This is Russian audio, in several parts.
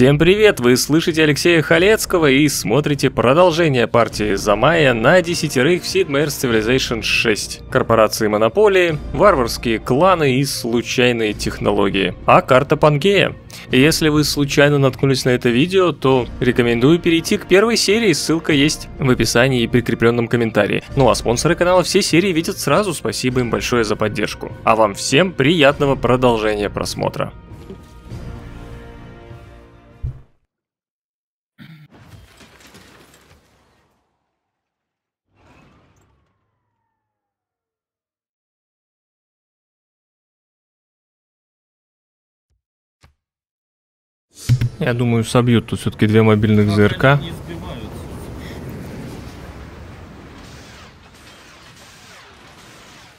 Всем привет! Вы слышите Алексея Халецкого и смотрите продолжение партии Замая на десятерых в Sid Meier's Civilization 6. Корпорации монополии, варварские кланы и случайные технологии. А карта Пангея. Если вы случайно наткнулись на это видео, то рекомендую перейти к первой серии, ссылка есть в описании и прикрепленном комментарии. Ну а спонсоры канала все серии видят сразу, спасибо им большое за поддержку. А вам всем приятного продолжения просмотра. Я думаю, собьют тут все-таки две мобильных ЗРК.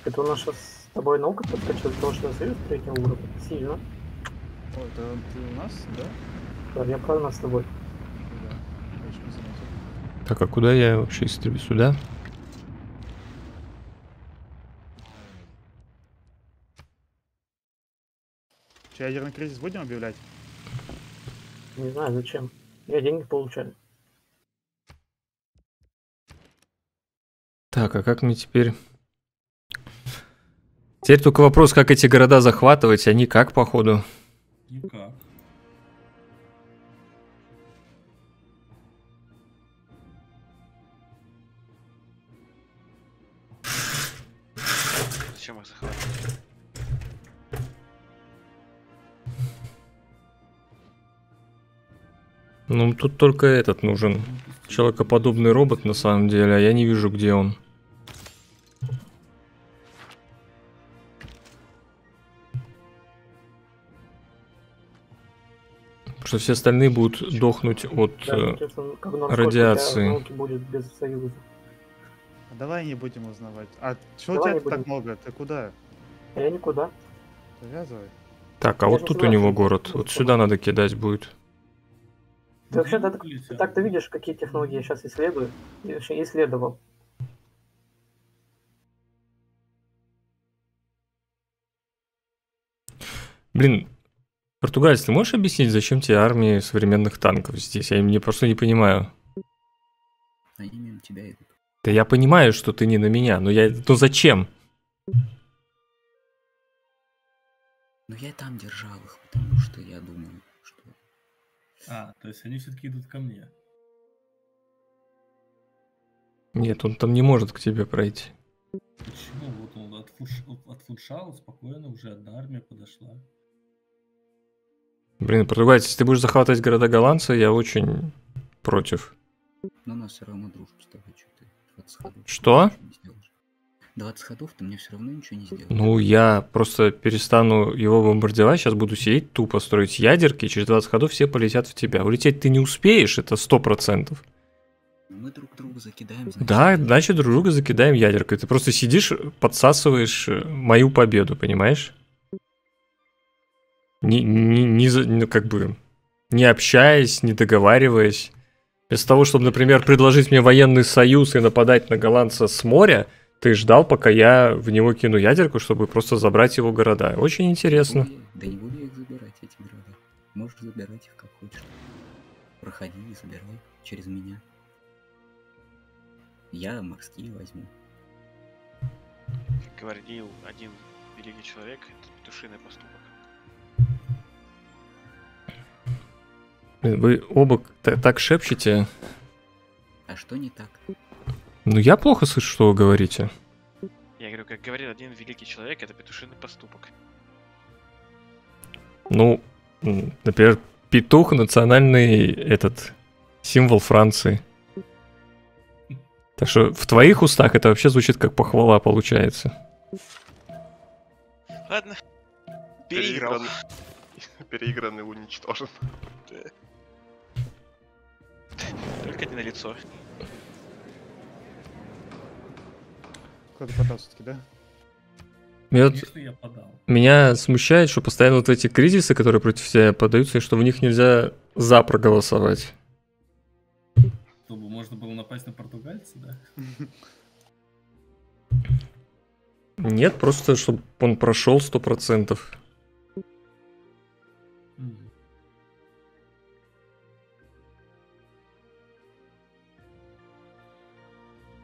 Это у нас сейчас с тобой наука подкачивает, потому что союз третьего уровня. Сильно. О, это ты у нас, да? Да, я нас с тобой. Да. Так, а куда я вообще истребю? Сюда? Че, ядерный кризис будем объявлять? Не знаю зачем. Я деньги получаю. Так, а как мне теперь... Теперь только вопрос, как эти города захватывать, они как, походу? Никак. Ну, тут только этот нужен. Человекоподобный робот, на самом деле, а я не вижу, где он. Потому что все остальные будут дохнуть от... Да, э, насколько радиации. А давай не будем узнавать. А что у тебя так много? Ты куда? Я никуда. Завязывай. Так, а Я вот тут у него город. Вот сюда надо кидать будет. Ты вообще так, улица. ты так-то видишь, какие технологии я сейчас исследую? Я вообще исследовал. Блин, португальец, ты можешь объяснить, зачем тебе армии современных танков здесь? Я не, просто не понимаю. Они мимо тебя идут. Да я понимаю, что ты не на меня, но я... Ну зачем? Но я там держал их, потому что я думаю. А, то есть они все-таки идут ко мне. Нет, он там не может к тебе пройти. Почему? Вот он отфуш... отфудшал, спокойно, уже одна армия подошла. Блин, португальец, если ты будешь захватывать города голландца, я очень против. Но у нас все равно дружба с тобой, что ты 20 ходов. Что? Ничего не сделаешь. 20 ходов ты мне все равно ничего не сделаешь. Ну, я просто перестану его бомбардировать, сейчас буду сидеть тупо, строить ядерки, и через 20 ходов все полетят в тебя. Улететь ты не успеешь, это 100%. Мы друг друга закидаем, значит, Да, значит, друг друга закидаем ядеркой. Ты просто сидишь, подсасываешь э, мою победу, понимаешь? Не, не, не ну, как бы, не общаясь, не договариваясь. Вместо того, чтобы, например, предложить мне военный союз и нападать на голландца с моря, ты ждал, пока я в него кину ядерку, чтобы просто забрать его города. Очень интересно. Да не буду я их забирать, эти города. Можешь забирать их как хочешь. Проходи и забирай через меня. Я морские возьму. Как говорил один великий человек, это петушиный поступок. Вы оба та- так шепчете. А что не так? Ну, я плохо слышу, что вы говорите. Я говорю, как говорил один великий человек, это петушиный поступок. Ну, например, петух национальный этот символ Франции. Так что в твоих устах это вообще звучит как похвала получается. Ладно. Переиграл. Переигранный- Переигранный уничтожен. Только не на лицо. Кто-то подал все-таки, да? Меня, вот- Конечно, я подал. меня смущает, что постоянно вот эти кризисы, которые против тебя подаются, и что в них нельзя за проголосовать. Чтобы можно было напасть на португальца, да? Нет, просто чтобы он прошел сто процентов.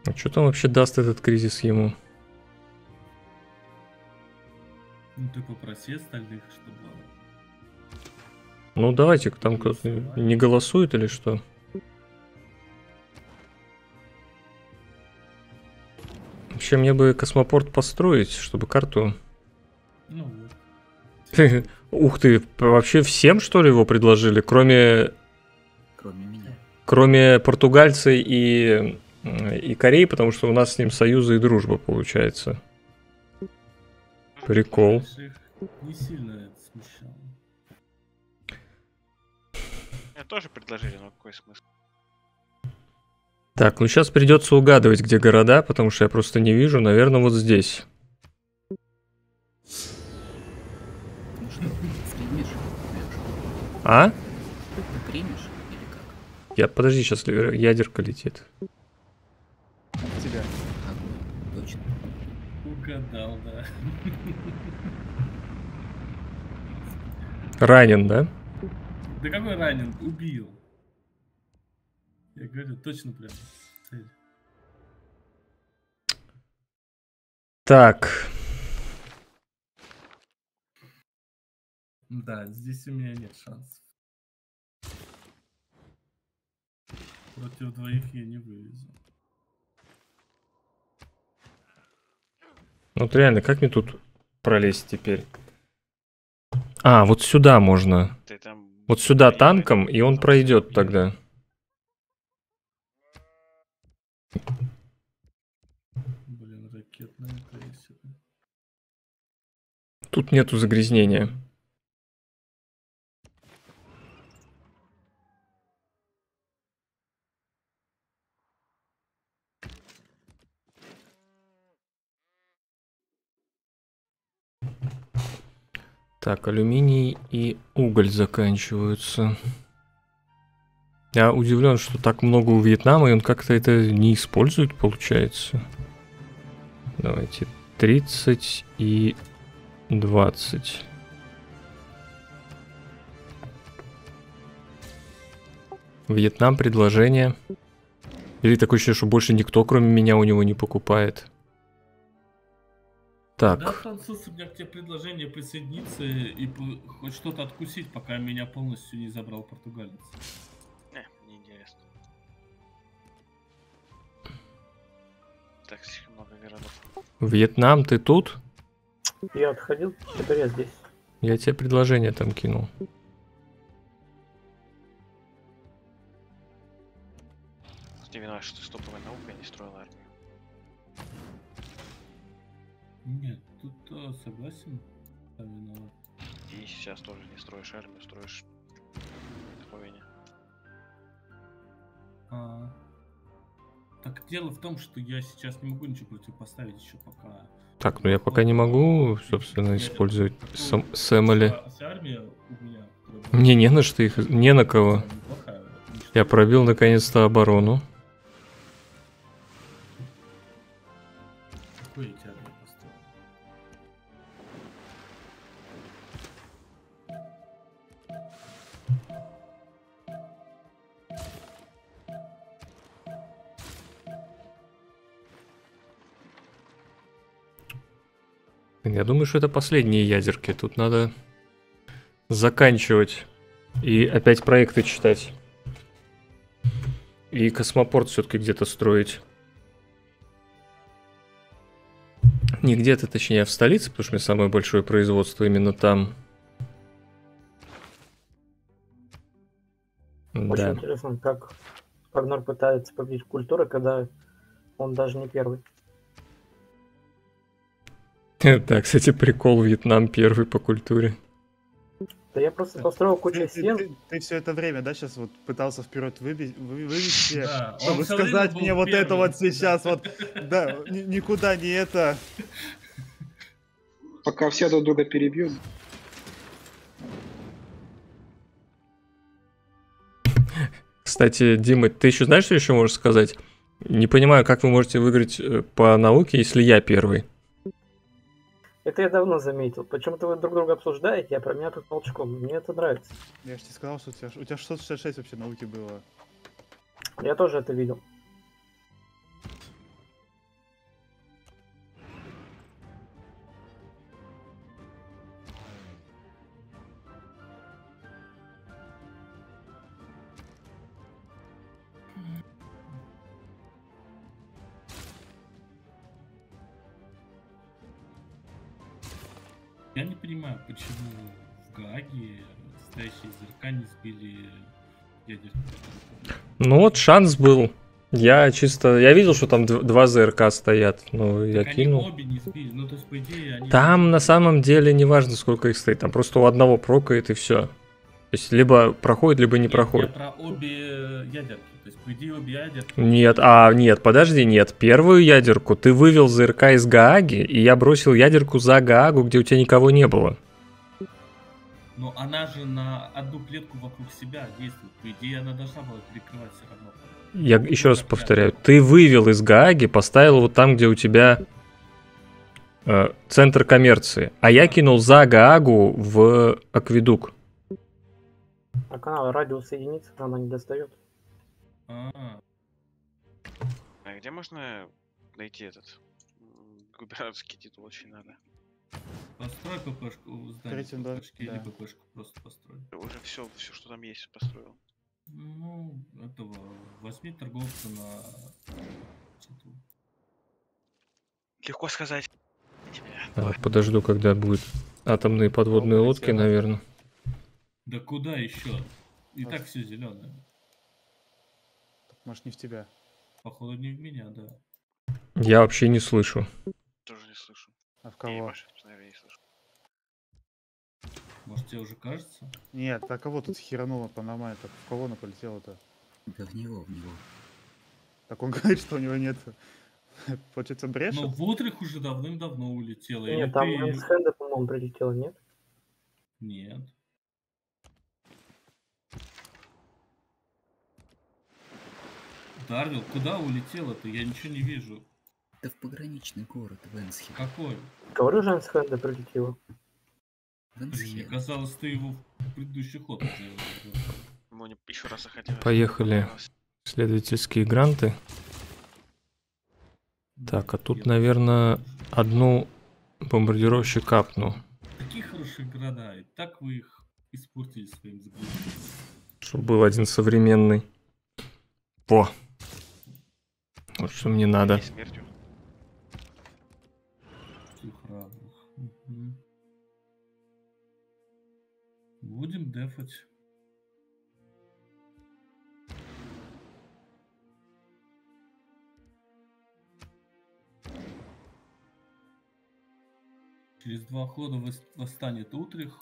А что там вообще даст этот кризис ему? Ну ты попроси остальных, чтобы... Ну давайте, там кто-то не голосует или что? Вообще мне бы космопорт построить, чтобы карту... Ну вот. Ух ты, вообще всем что ли его предложили, кроме Кроме меня. кроме португальца и, и Кореи, потому что у нас с ним союза и дружба получается. Прикол. Не сильно это смущало. Мне тоже предложили, но какой смысл? Так, ну сейчас придется угадывать, где города, потому что я просто не вижу. Наверное, вот здесь. Ну что, примешь? Лёш? А? Ты примешь или как? Я, подожди, сейчас ядерка летит. Тебя. Огонь. Точно. Угадал, да. Ранен, да? Да какой ранен? Убил. Я говорю, точно прям цель. Так, Да, здесь у меня нет шансов. Против двоих я не вывезу. Вот реально, как мне тут пролезть теперь? А, вот сюда можно. Там... Вот сюда танком, и он пройдет тогда. Блин, ракетная. Тут нету загрязнения. Так, алюминий и уголь заканчиваются. Я удивлен, что так много у Вьетнама, и он как-то это не использует, получается. Давайте 30 и 20. Вьетнам предложение. Или такое ощущение, что больше никто, кроме меня, у него не покупает. Да, Так, француз, у меня к тебе предложение присоединиться и хоть что-то откусить, пока меня полностью не забрал португалец. Не, мне интересно. Так, слишком много городов. Вьетнам, ты тут? Я отходил, теперь я здесь. Я тебе предложение там кинул. Ты виноват, что ты стоповая наука не строил Нет, тут э, согласен. Виноват. И сейчас тоже не строишь армию, строишь по войне. А, Так дело в том, что я сейчас не могу ничего противопоставить еще пока. Так, ну я пока не могу, собственно, использовать сам, Сэмоли. Вся- вся армия у меня, которая была Мне не на что их... Не на кого. Я пробил наконец-то оборону. Я думаю, что это последние ядерки. Тут надо заканчивать и опять проекты читать. И космопорт все-таки где-то строить. Не где-то, точнее, а в столице, потому что у меня самое большое производство именно там. Очень Да. интересно, как Агнор пытается победить культуры, когда он даже не первый. Да, кстати, прикол Вьетнам первый по культуре. Да я просто построил кучу Ты, стен. все это время, да, сейчас вот пытался вперед выби- вы- вывести, Да, чтобы сказать мне вот это вот сейчас, вот, да, ни- никуда не это. Пока все друг друга перебьют. Кстати, Дима, ты еще знаешь, что еще можешь сказать? Не понимаю, как вы можете выиграть э, по науке, если я первый. Это я давно заметил. Почему-то вы друг друга обсуждаете, а про меня тут молчком. Мне это нравится. Я же тебе сказал, что у тебя, у тебя 666 вообще науки было. Я тоже это видел. Я не понимаю, почему в Гааге стоящие ЗРК не сбили ядерку. Ну вот шанс был. Я чисто... Я видел, что там дв- два ЗРК стоят. Ну, я Так они кинул. обе не сбили. Ну, то есть, по идее, они... Там на самом деле не важно, сколько их стоит. Там просто у одного прокает и все. То есть либо проходит, либо не Нет, проходит. Я про обе ядерки. То есть, по идее, обе ядерки... Нет, а, нет, подожди, нет. Первую ядерку ты вывел ЗРК из Гааги, и я бросил ядерку за Гаагу, где у тебя никого не было. Но она же на одну клетку вокруг себя действует. По идее, она должна была перекрывать все равно. Я еще раз повторяю, ты вывел из Гааги, поставил вот там, где у тебя э, центр коммерции, а я кинул за Гаагу в акведук. А канал радиус единицы она не достает. А, А где можно найти этот м, губернаторский титул? Очень надо. построй ППшку в здании Третьем доме, ППшки или да. ППшку просто построй. Уже все, все, что там есть, построил. Ну, этого, возьми торговца на титул. Легко сказать. А, подожду, когда будут атомные подводные Полная лодки, наверное. Да куда еще? И так все зеленое. Может, не в тебя. Походу не в меня, да. Я вообще не слышу. Тоже не слышу. А в кого? Маша, наверное, не слышу. Может тебе уже кажется? Нет, а кого тут херануло по нормально? Так в кого она полетела-то? Да в него, в него. Так он говорит, что у него нет. Получается, брешет? Но Вутрих уже давным-давно улетела. Нет, там ты- Энсхенда, по-моему, прилетела, нет? Нет. Дарвил, куда улетела-то? Я ничего не вижу. Да в пограничный город Венсхед. Какой? Говорю же, Энсхенда прилетела. Мне казалось, ты его в предыдущий ход еще раз захотелось. Поехали. Исследовательские гранты. Так, а тут, наверное, одну бомбардировщик капну. Такие хорошие города, и так вы их испортили своим заблуждением. Чтобы был один современный. Во. Вот что мне надо. Смертью. Будем дефать. Через два хода вос- восстанет Утрих,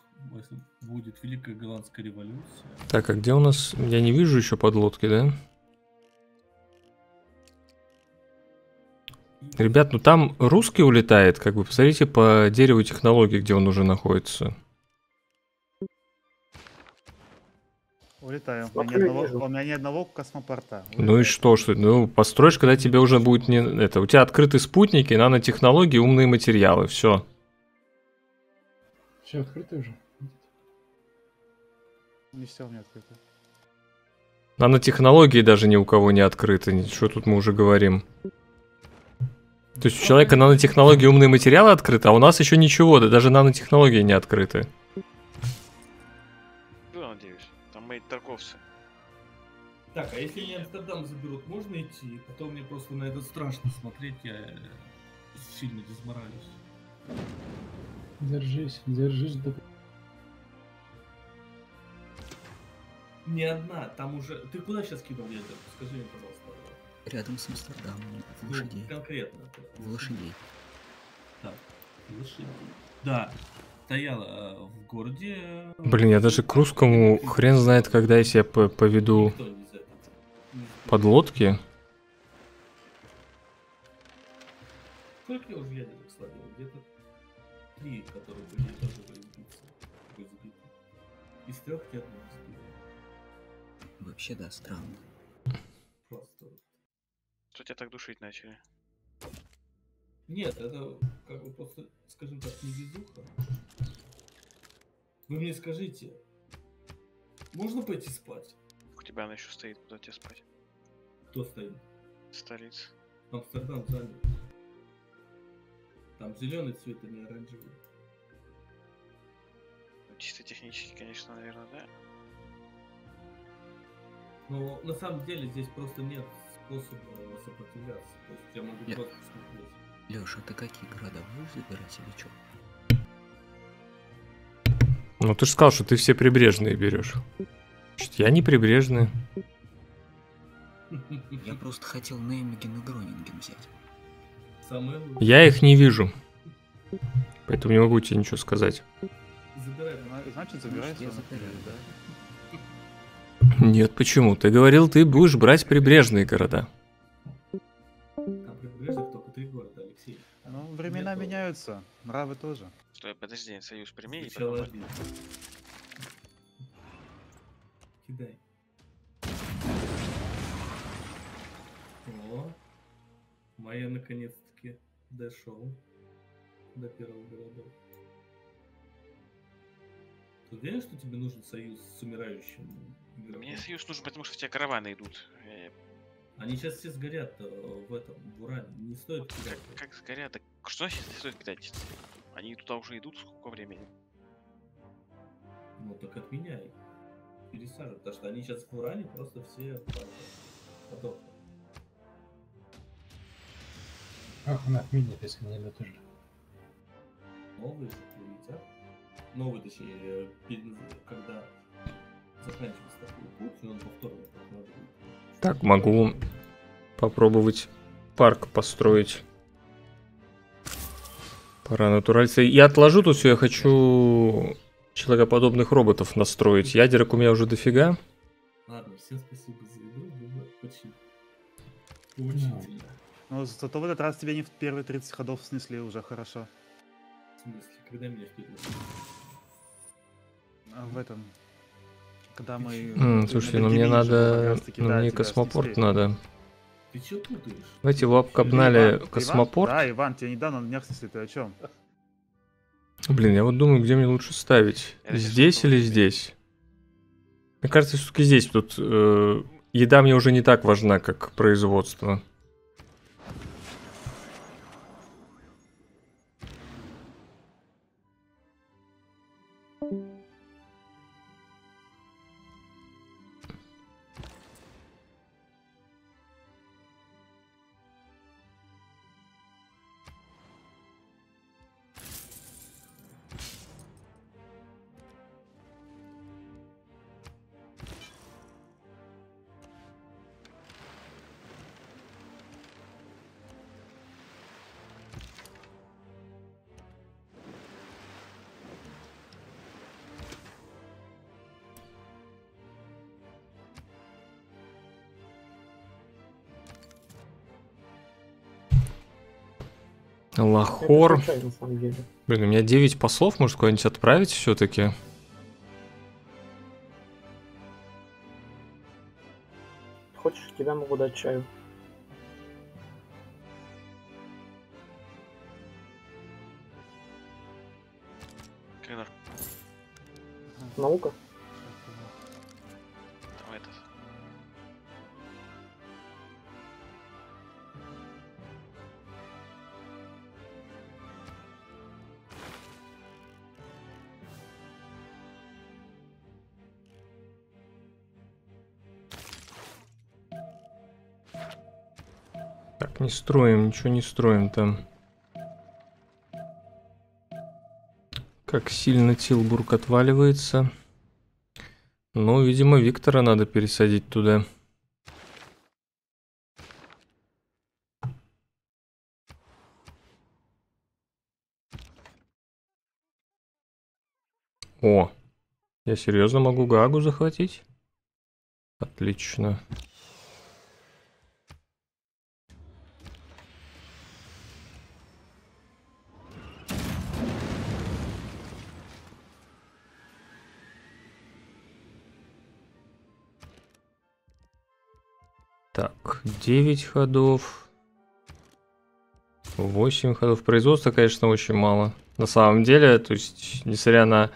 будет Великая Голландская революция. Так, а где у нас... Я не вижу еще подлодки, да? Ребят, ну там русский улетает, как бы, посмотрите по дереву технологий, где он уже находится. Улетаю. У меня, одного, у меня ни одного космопорта. Ну и Улетаю. что, что, ну, построишь, когда тебе уже будет не... Это, у тебя открыты спутники, нанотехнологии, умные материалы, все. Все открыто уже? Не все у меня открыто. Нанотехнологии даже ни у кого не открыты, что тут мы уже говорим. То есть у человека нанотехнологии, умные материалы открыты, а у нас еще ничего, да даже нанотехнологии не открыты. Ну, надеюсь. Там мои торговцы. Так, а если они Амстердам заберут, можно идти? Потом мне просто на это страшно смотреть, я сильно дезморалюсь. Держись, держись до... Не одна, там уже... Ты куда сейчас кинул ядерку? Скажи мне, пожалуйста. Рядом с Амстердамом. В Ну, лошадей. конкретно. В лошадей. Так, лошадей. Да, стояла э, в городе... э, Блин, я даже к русскому хрен знает, когда я себя по- поведу подлодки. Сколько я уже ядерок словил? Где-то три, которые были тоже были сбиты. Из трех я одну сбил. Вообще, да, странно. Что тебя так душить начали? Нет, это как бы просто, скажем так, невезуха. Вы мне скажите, можно пойти спать? У тебя она еще стоит, куда тебе спать? Кто стоит? Столица. Амстердам занят. Там зеленый цвет, а не оранжевый. Ну, чисто технически, конечно, наверное, да. Но на самом деле здесь просто нет способа сопротивляться. То есть я могу Нет. просто смотреть. Леша, ты какие города будешь забирать или что? Ну ты же сказал, что ты все прибрежные берешь. Значит, я не прибрежный. Я просто хотел Неймеген и Гронинген взять. Самое лучшее. Я их не вижу. Поэтому не могу тебе ничего сказать. Забирай. Зна- Значит, забирай я свой забираю. да. Нет, почему? Ты говорил, ты будешь брать прибрежные города. Там прибрежных только три города, Алексей. Ну, времена Нету. меняются. Нравы тоже. Стой, подожди, союз прими и потом... Кидай. О, моя наконец-таки дошел до первого городов. Ты уверен, что тебе нужен союз с умирающим? Мне союз нужен, потому что у тебя караваны идут. Э, Они сейчас все сгорят э, в этом, в уране. Не стоит Как, кидать. как сгорят? Так что сейчас стоит кидать? Они туда уже идут сколько времени? Ну так отменяй. Пересаживай, потому что они сейчас в уране просто все подохнут. Как он отменит, если не тоже? Новые же прилетят. Новые, точнее, э, когда Так, могу попробовать парк построить. Пора натуральца. Я отложу тут все, я хочу человекоподобных роботов настроить. Ядерок у меня уже дофига. Ладно, всем спасибо за игру, было очень поучительно. Но Ну, зато в этот раз тебе не в первые 30 ходов снесли уже хорошо. В смысле, когда меня вперед? А в этом... Когда мы... Слушайте, на ну мне надо... Ну да, мне космопорт снесли. надо. Ты чё путаешь? Давайте Иван- Иван- космопорт. Да, Иван, тебя недавно на днях снесли, ты о чем? Блин, я вот думаю, где мне лучше ставить. Здесь или здесь? Мне кажется, все-таки здесь. Тут э, еда мне уже не так важна, как производство. Лахор. Это случайно, на самом деле. Блин, у меня 9 послов, может куда-нибудь отправить все-таки? Хочешь, тебя могу дать чаю. Наука? Строим, ничего не строим там. Как сильно Тилбург отваливается. Ну, видимо, Виктора надо пересадить туда. О, я серьезно могу Гагу захватить? Отлично. Так, 9 ходов. 8 ходов. Производства, конечно, очень мало. На самом деле, то есть, несмотря на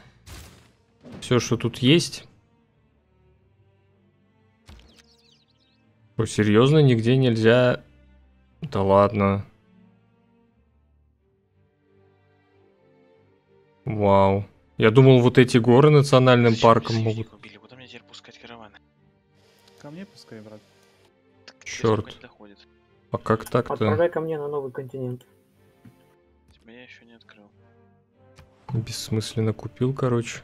все, что тут есть. О, серьезно, нигде нельзя... Да ладно. Вау. Я думал, вот эти горы национальным Зачем парком могут. убили? Куда мне теперь пускать караваны? Ко мне пускай, брат черт. А как так-то? Отправляй ко мне на новый континент. Тебя я еще не открыл. Бессмысленно купил, короче.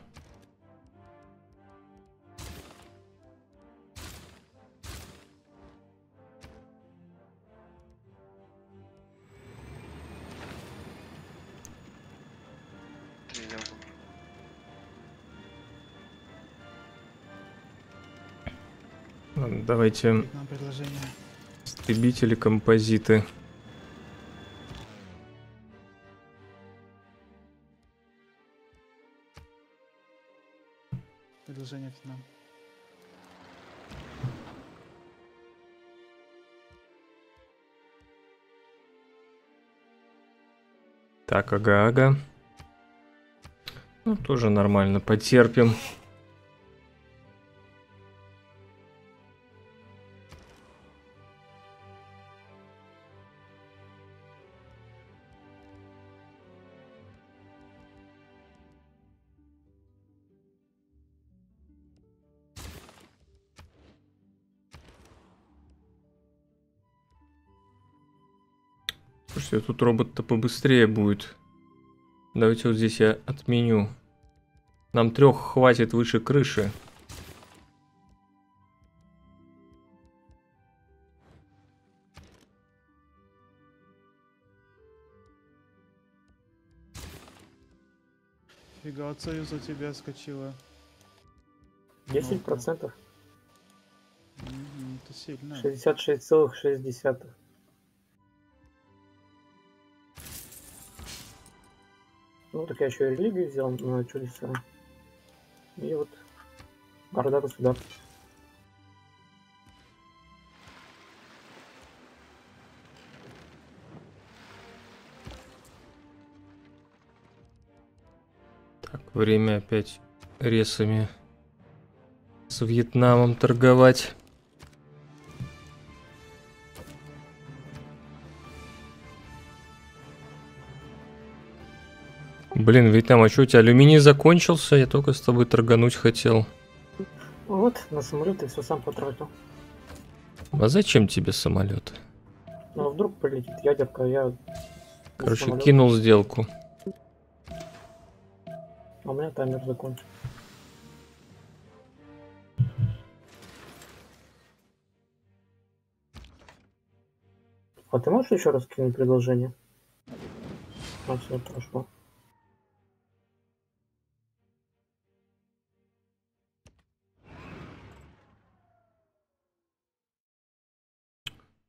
Давайте... Нам предложение истребители, композиты. Предложение Вьетнам. Так, ага-ага. Ну, тоже нормально, потерпим. Слушайте, тут робот-то побыстрее будет. Давайте вот здесь я отменю. Нам трех хватит выше крыши. Фига, от Союза тебя скочила. 10%. Мгм, Это сильно. 66,6. Ну, так я еще и религию взял на чудеса. И вот Орда государств. Так, время опять ресами с Вьетнамом торговать. Блин, Вьетнам, а что у тебя алюминий закончился? Я только с тобой торгануть хотел. Вот, на самолет все сам потратил. А зачем тебе самолет? Ну, а вдруг полетит ядерка, я... Короче, самолета. кинул сделку. А у меня таймер закончен. А ты можешь еще раз кинуть предложение? А, все, прошло.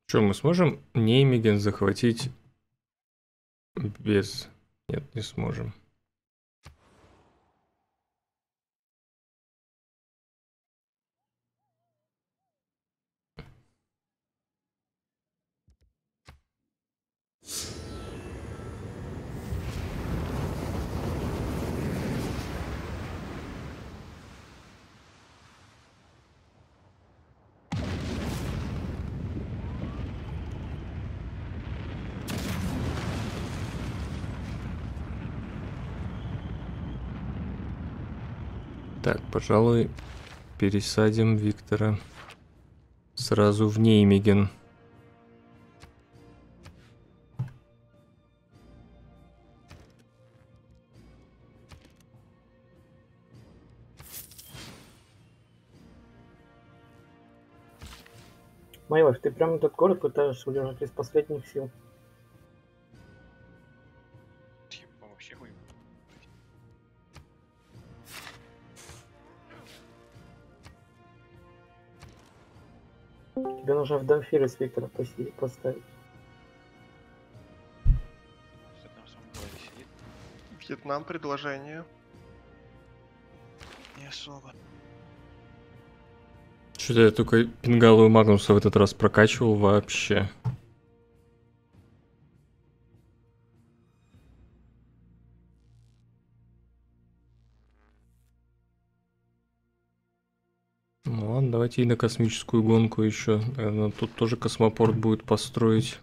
Что, мы сможем Неймеген захватить без... Нет, не сможем. Так, пожалуй, пересадим Виктора сразу в Неймеген. Майваш, ты прям этот город пытаешься удержать из последних сил. Тебе нужно в Дамфире с Виктора поставить. Вьетнам предложение. Не особо. Что-то я только пингалу и Магнуса в этот раз прокачивал вообще. Давайте на космическую гонку еще. Наверное, тут тоже космопорт будет построить.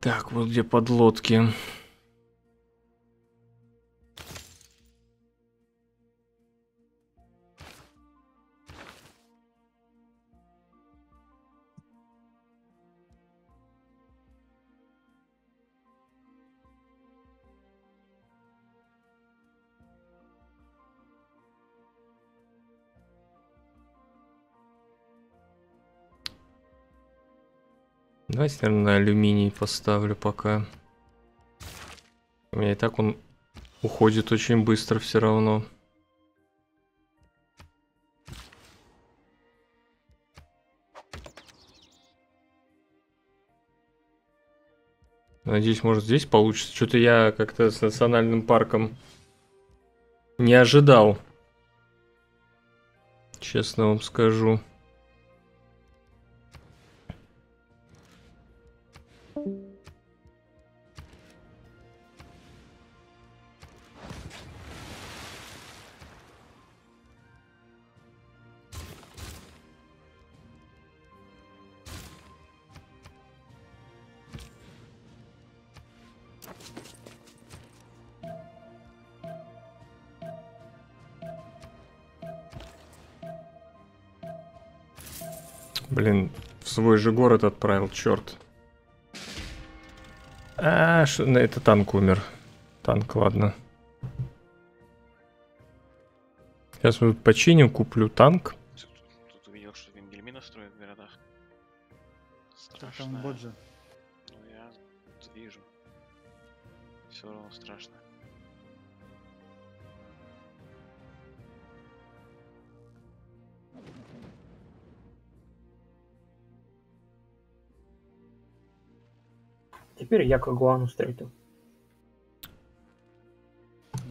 Так, вот где подлодки. Давайте, наверное, на алюминий поставлю пока. У меня и так он уходит очень быстро все равно. Надеюсь, может здесь получится. Что-то я как-то с национальным парком не ожидал. Честно вам скажу. Же город отправил, черт. А, шо- на это танк умер. Танк, ладно. Сейчас мы починим, куплю танк. Теперь я Кагуану встретил.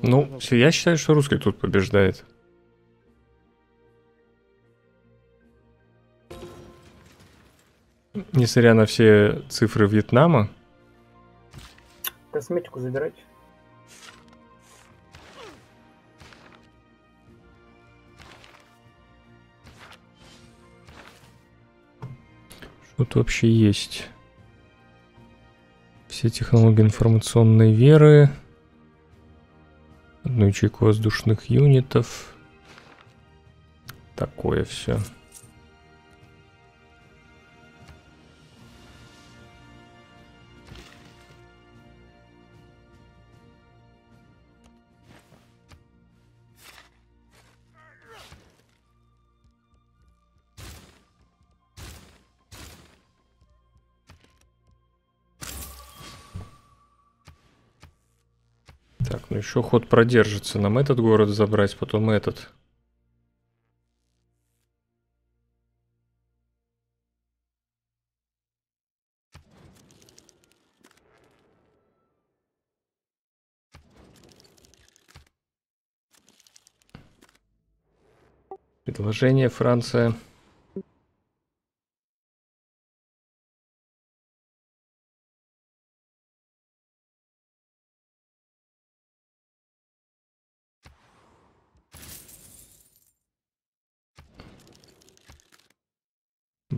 Ну, всё, я считаю, что русский тут побеждает. Несмотря на все цифры Вьетнама, Косметику забирайте. что тут вообще есть? Все технологии информационной веры. Одну ячейку воздушных юнитов. Такое все. Еще ход продержится. Нам этот город забрать, потом этот. Предложение Франция.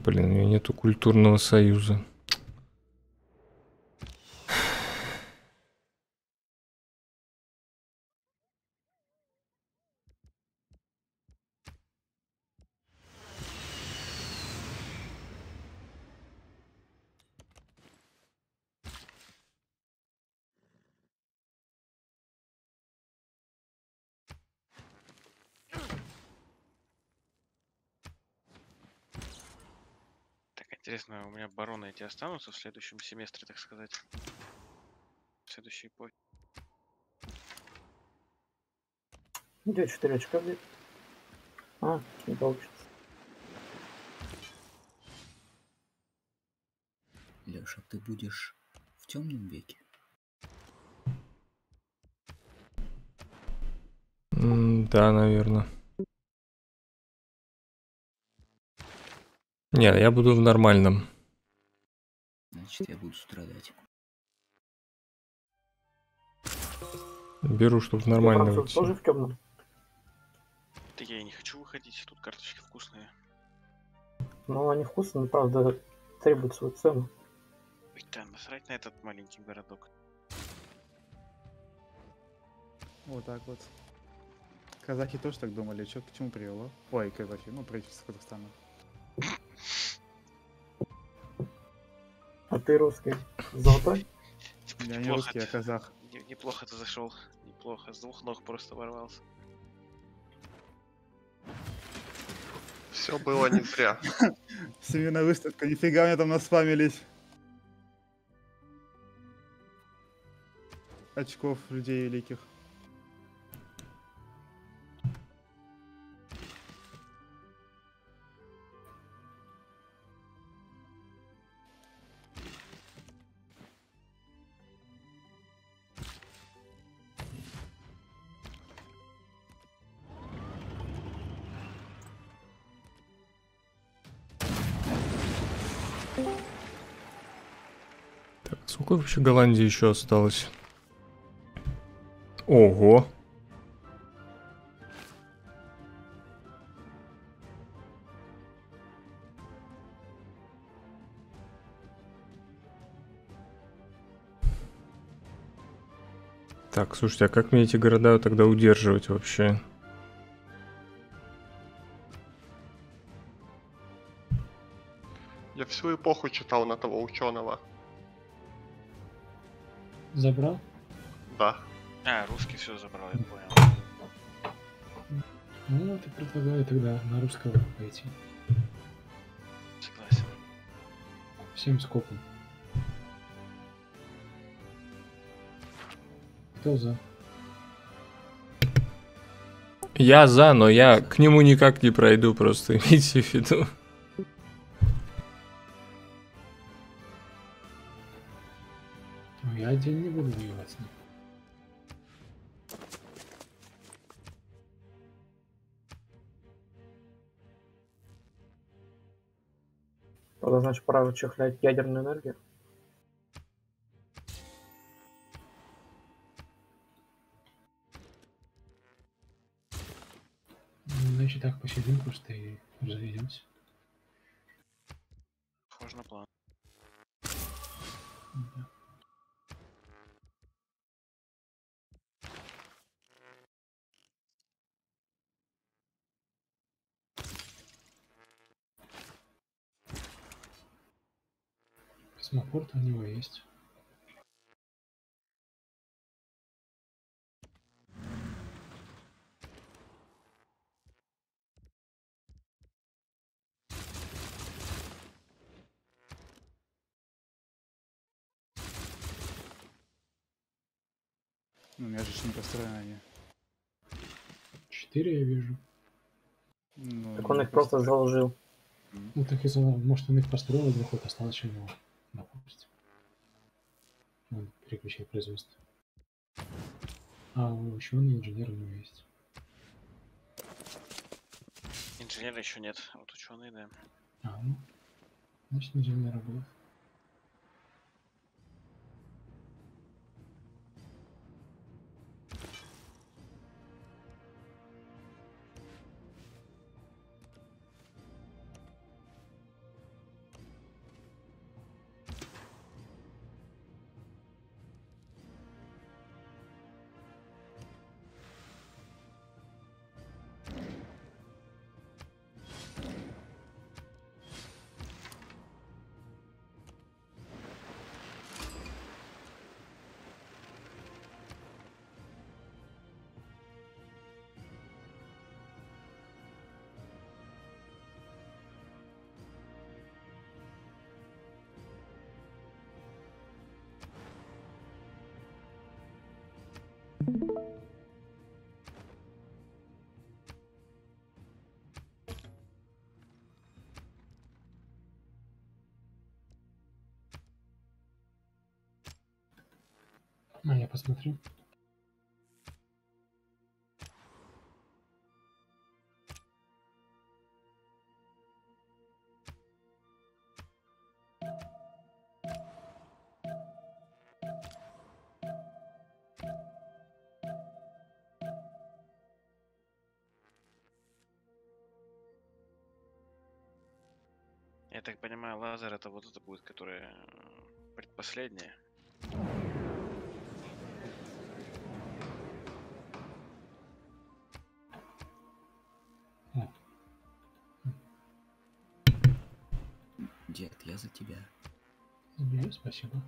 Блин, у нее нету культурного союза. Так, интересно, у меня бароны эти останутся в следующем семестре, так сказать? В следующей эпохе. Где 4 очка, блядь? А, не получится. Леша, ты будешь в темном веке? М, Да, наверное. Нет, я буду в нормальном. Значит, я буду страдать. Беру, чтобы француз, выйти. тоже в темном? Да я и не хочу выходить, тут карточки вкусные. Ну, они вкусные, правда, требуют свою цену. Ой, да, насрать на этот маленький городок. Вот так вот. Казахи тоже так думали, что к чему привело? Ой, казахи, ну, правительство Казахстана. А ты русский? Золотой? Я не русский, я казах. Неплохо ты зашел. Неплохо. С двух ног просто ворвался. Все было не зря. Всемирная выставка, нифига мне там наспамились. Очков людей великих. Сколько вообще Голландии еще осталось? Ого. Так, слушайте, а как мне эти города тогда удерживать вообще? Я всю эпоху читал на того ученого. Забрал? Да. А, русский все забрал, я понял. Ну, вот и предлагаю тогда на русского пойти. Согласен. Всем скопом. Кто за? Я за, но я к нему никак не пройду, просто имейте в виду. Пора чехлять ядерную энергию. Ну, Значит, так посидим просто и разведемся. Похоже на план. Да. Космопорт у него есть. Ну, у меня же еще не построены они. Четыре я вижу. Ну, Так он их просто заложил. Ну так и за... Может он их построил, два ход осталось еще у него. Переключил производство. А ученый инженер у него есть. Инженера еще нет, а вот ученые, да. А, ну. Значит инженера будет. Посмотрю. Я так понимаю, лазер это вот это будет, которое э, Заберу, спасибо.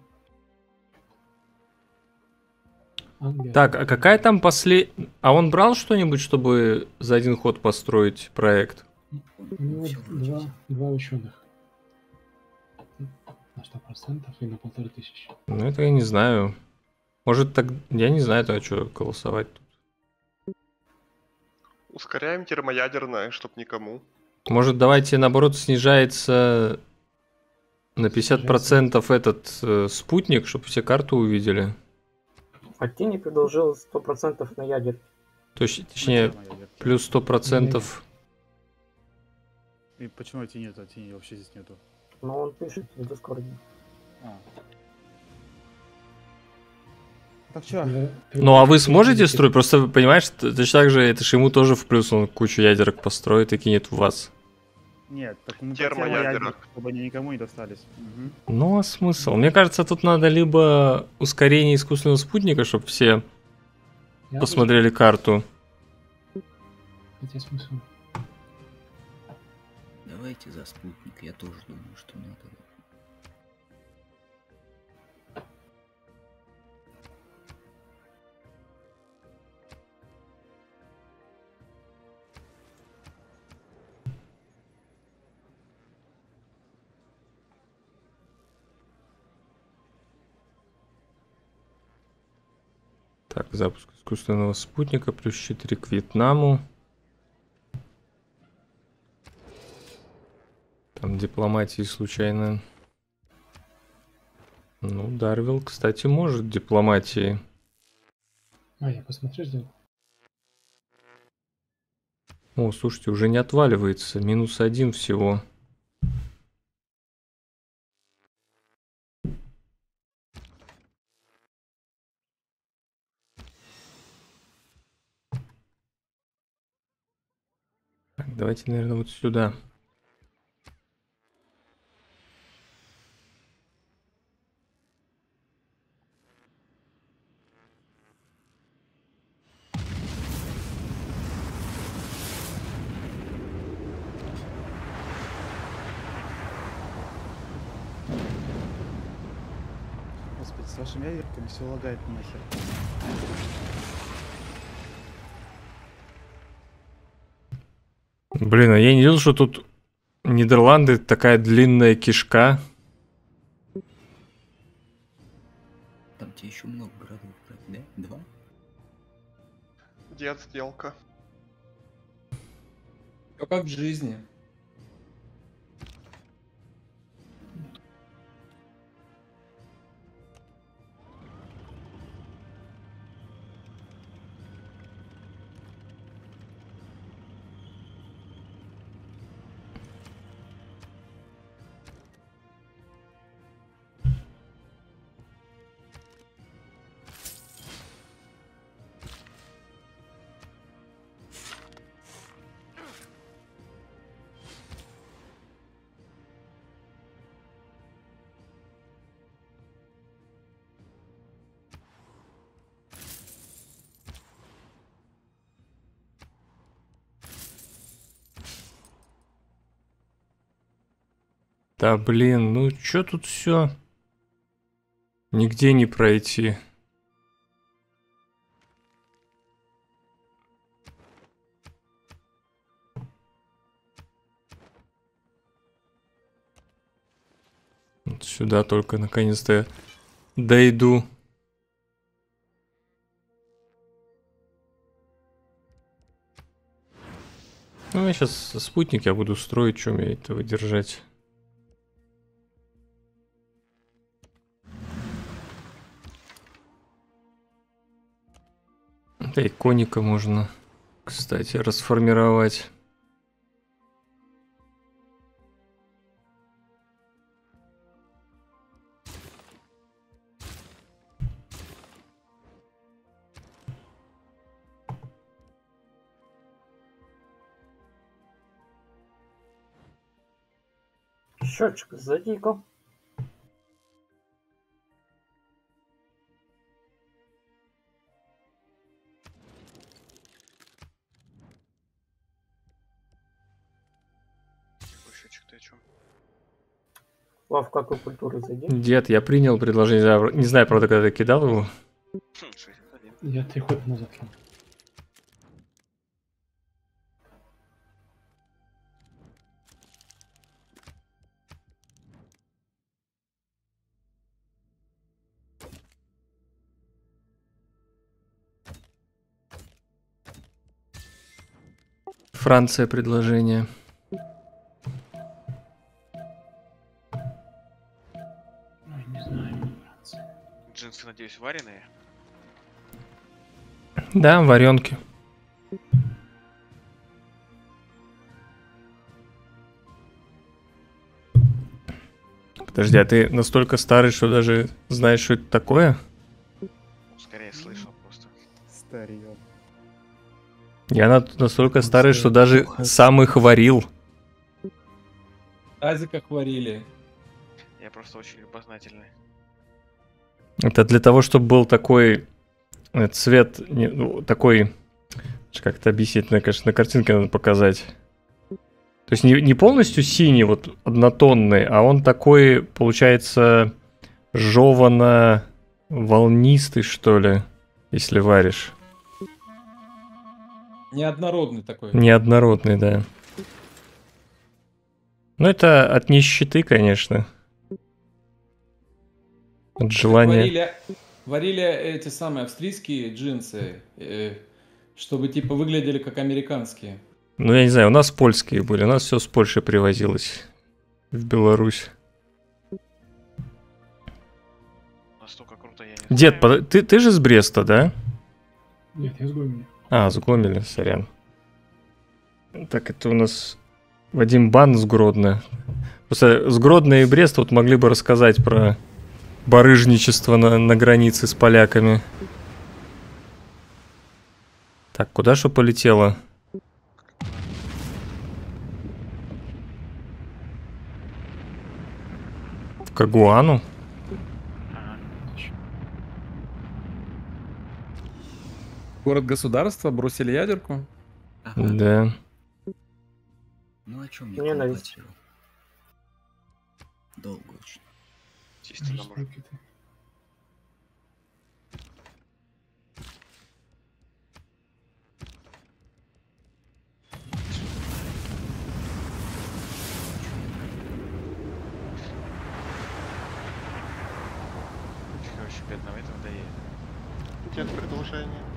Ангел. Так, а какая там послед... А он брал что-нибудь, чтобы за один ход построить проект? У него Всё два, два ученых. На сто процентов и на полторы тысячи. Ну, это я не знаю. Может так, я не знаю, то что голосовать. Ускоряем термоядерное, чтоб никому. Может давайте наоборот снижается на 50% этот э, спутник, чтобы все карту увидели. А тени предложил 100% на ядер. То есть, точнее, плюс 100%. И почему тени нету? Тени вообще здесь нету. Но он пишет в Дискорде. А. Так ты Ну а вы сможете строить? Просто вы понимаешь, точно так же это же ему тоже в плюс, он кучу ядерок построит и кинет в вас. Нет, так мы термоядерок, чтобы они никому не достались. Мгм. Ну а смысл? Мне кажется, тут надо либо ускорение искусственного спутника, чтобы все я посмотрели карту. бы- Хотя смысл. Давайте за спутник, я тоже думаю, что надо. Так, запуск искусственного спутника плюс 4 к Вьетнаму. Там дипломатии случайно. Ну, Дарвилл, кстати, может дипломатии. А, я посмотрю, сделал. О, слушайте, уже не отваливается. Минус один всего. Давайте, наверное, вот сюда. Господи, с вашими ядерками все лагает нахер. Блин, а я не видел, что тут Нидерланды такая длинная кишка. Там тебе еще много городов да? Два? Дед, сделка. Все как в жизни. Да блин, ну чё тут все? Нигде не пройти. Вот сюда только наконец-то дойду. Ну, я сейчас спутник я буду строить, чем я этого держать. Да и коника можно, кстати, расформировать. Счетчик задико. Лав, как культуры зайди. Дед, я принял предложение, не знаю, правда, когда ты кидал его. Я три хода назад. Франция предложение. Вареные. Да, варенки. Подожди, а ты настолько старый, что даже знаешь, что это такое? Скорее слышал просто. Старье. Я на- настолько старый, что даже сам их варил. Азиках варили. Я просто очень любознательный. Это для того, чтобы был такой э, цвет, ну, такой, ш- как это объяснить, конечно, на картинке надо показать. То есть не, не полностью синий, вот однотонный, а он такой, получается, жевано-волнистый, что ли, если варишь. Неоднородный такой. Неоднородный, да. Ну, это от нищеты, конечно. От желания. Варили, варили эти самые австрийские джинсы, э, чтобы типа выглядели как американские. Ну, я не знаю, у нас польские были, у нас все с Польши привозилось в Беларусь. Настолько круто я не Дед, под- ты, ты же с Бреста, да? Нет, я с Гомеля. А, с Гомеля, сорян. Так, это у нас Вадим Бан с Гродно. Просто с Гродно и Брест вот могли бы рассказать про барыжничество на, на границе с поляками. Так, куда что полетело? В Кагуану? Город-государство бросили ядерку. Ага. Да. Ну о чем я Ненависть. Долго очень. Чисто на мужик. Жестокий ты. Короче, бедного этого надоедет. Нет предложения.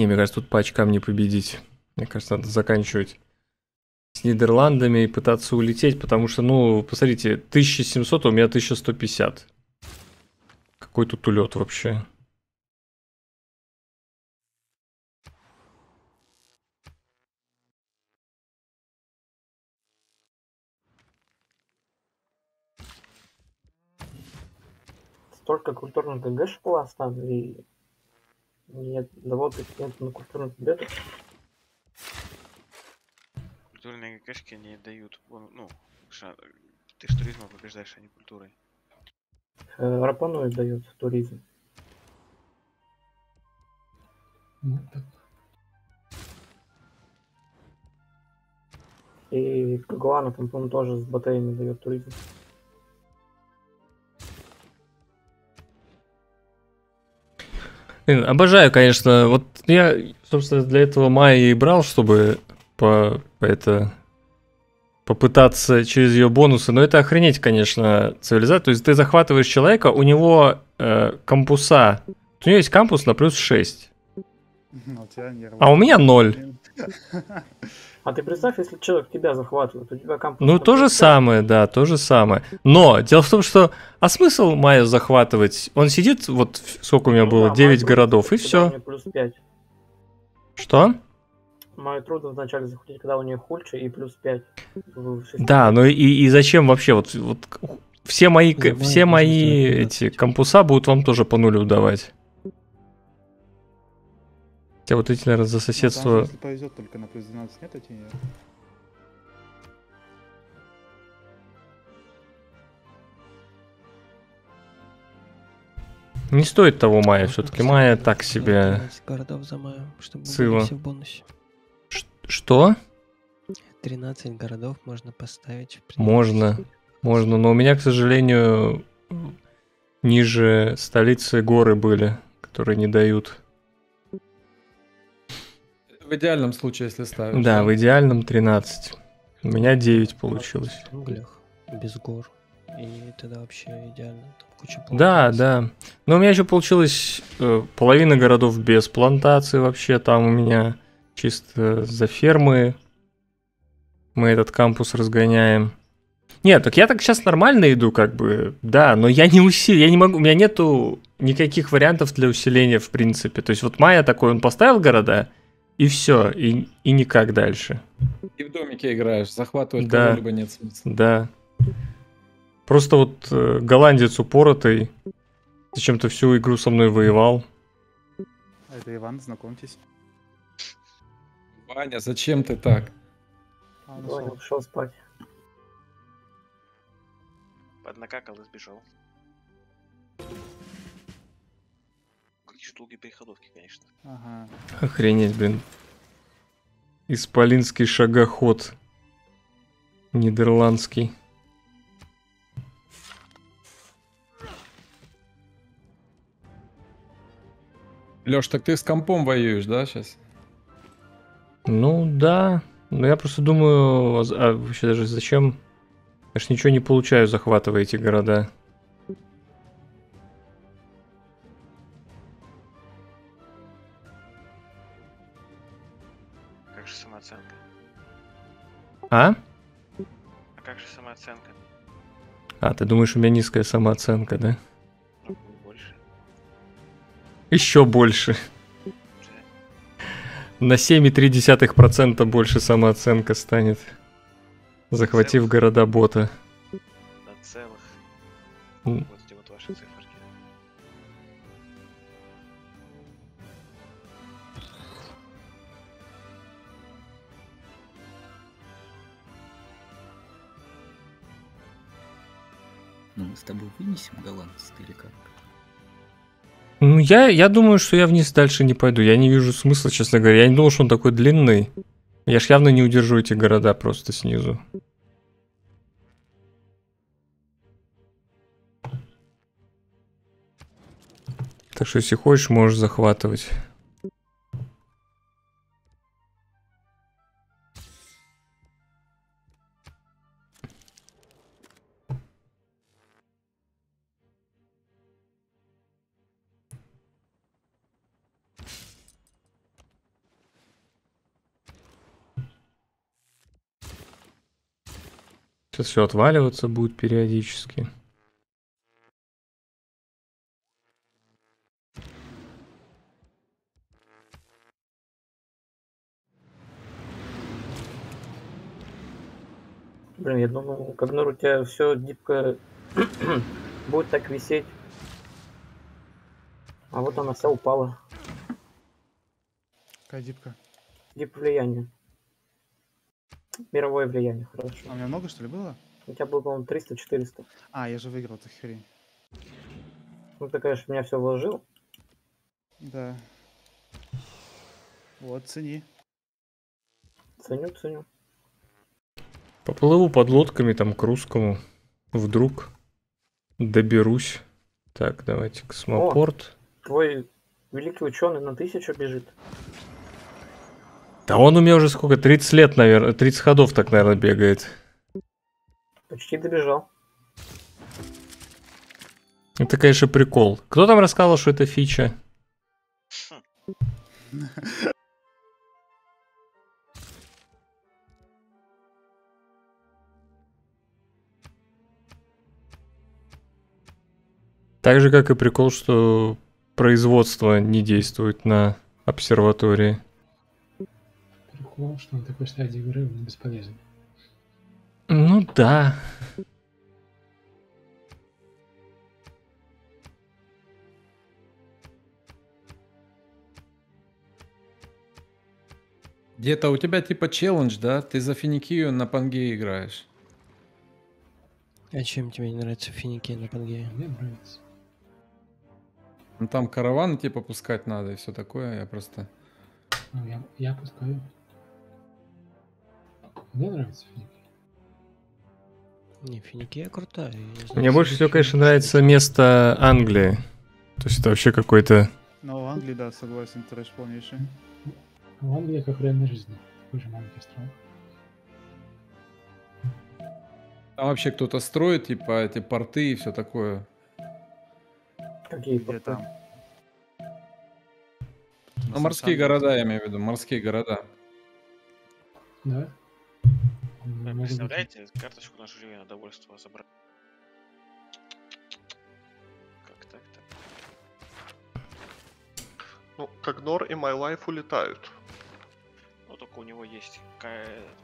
Не, мне кажется, тут по очкам не победить. Мне кажется, надо заканчивать с Нидерландами и пытаться улететь, потому что, ну, посмотрите, 1700, а у меня 1150. Какой тут улет вообще? Столько культурных ГГ классно, и нет, доводит нет на культурную победу. Культурные ГКшки не дают, ну, ты ж туризмом побеждаешь, а не культурой. Э, Рапаной дает туризм. Ну, так. И Кагуана там, по-моему, тоже с батареями дает туризм. Блин, обожаю, конечно. Вот я, собственно, для этого Майя и брал, чтобы по, по это попытаться через ее бонусы. Но это охренеть, конечно, цивилизация. То есть ты захватываешь человека, у него э, кампуса. У него есть кампус на плюс 6. Ну, у тебя нервы. А у меня ноль. А ты представь, если человек тебя захватывает, у тебя кампус... Ну, то же 55, самое, да, то же самое. Но дело в том, что... А смысл Майя захватывать? Он сидит, вот сколько у меня ну было, да, 9 мой городов, и все. плюс 5. Что? Мое трудно вначале захватить, когда у нее хульча и плюс 5. в шести. Да, ну и, и зачем вообще? Вот, вот все мои, все мои эти 15. кампуса будут вам тоже по нулю давать. Хотя вот эти, наверное, за Ну, там соседство... Если повезет, только на плюс 12 нет эти. Не стоит того Майя, все-таки Майя так себе. 13 городов за маю, чтобы Сыва. были все в бонусе. Ш- Что? 13 городов можно поставить. в. Можно. Можно, но у меня, к сожалению, ниже столицы горы были, которые не дают. В идеальном случае, если ставишь. Да, в идеальном 13. У меня 9 получилось. В джунглях, без гор. И тогда вообще идеально. Там куча Да, да. Но у меня еще получилось э, половина городов без плантации вообще. Там у меня чисто за фермы мы этот кампус разгоняем. Нет, так я так сейчас нормально иду, как бы, да, но я не усил, я не могу, у меня нету никаких вариантов для усиления, в принципе. То есть вот Майя такой, он поставил города, и все, и, и никак дальше. И в домике играешь, захватывать Да. кого-либо нет смысла. Да. Просто вот э, голландец упоротый зачем-то всю игру со мной воевал. А Это Иван, знакомьтесь. Ваня, зачем ты так? А, он Ваня ушел спать. Поднакакал и сбежал. Же долгие переходовки, конечно. Ага. Охренеть, блин. Исполинский шагоход. Нидерландский. Леш, так ты с компом воюешь, да, сейчас? Ну да. Но я просто думаю, а а вообще даже зачем? Я ж ничего не получаю, захватывая эти города. А? А как же самооценка? А, ты думаешь, у меня низкая самооценка, да? Ну, больше. Еще больше. На 7,3% больше самооценка станет. Захватив города бота. На целых. Ну, мы с тобой вынесем голландцев или как? Ну, я, я думаю, что я вниз дальше не пойду. Я не вижу смысла, честно говоря. Я не думал, что он такой длинный. Я ж явно не удержу эти города просто снизу. Так что, если хочешь, можешь захватывать. Сейчас все отваливаться будет периодически. Блин, я думал, Кагнур, у тебя все дипко будет так висеть. А вот она вся упала. Какая дипка? Дип влияние. Мировое влияние, хорошо. А у меня много, что ли, было? У тебя было, по-моему, 300-400. А, я же выиграл эту хрень. Ну, ты, конечно, меня все вложил. Да. Вот, цени. Ценю, ценю. Поплыву под лодками там к русскому. Вдруг доберусь. Так, давайте космопорт. Твой великий ученый на тысячу бежит. Да он у меня уже сколько? 30 лет, наверное. 30 ходов так, наверное, бегает. Почти добежал. Это, конечно, прикол. Кто там рассказал, что это фича? Так же, как и прикол, что производство не действует на обсерватории. Прикол, что на такой стадии игры он бесполезен. Ну да. Где-то у тебя типа челлендж, да? Ты за Финикию на Панге играешь. А чем тебе не нравится финики на Пангее? Мне нравится. Ну там караваны типа пускать надо и все такое. Я просто... Ну, я, я пускаю. Мне нравится финики. Не, Финикия крутая. знаю, Мне больше всего, конечно, не нравится место Англии. То есть это вообще какой-то... Но в Англии, да, согласен, трэш полнейший. В Англии как в реальной жизни. Такой же маленький остров. Там вообще кто-то строит, типа, эти порты и все такое. Какие Где порты? там? Ну, морские города, я имею в виду, морские города. Да? Быть. представляете, карточку нашу живее на довольство забрать. Как так-то? Ну, как Нор и My Life улетают. Ну, только у него есть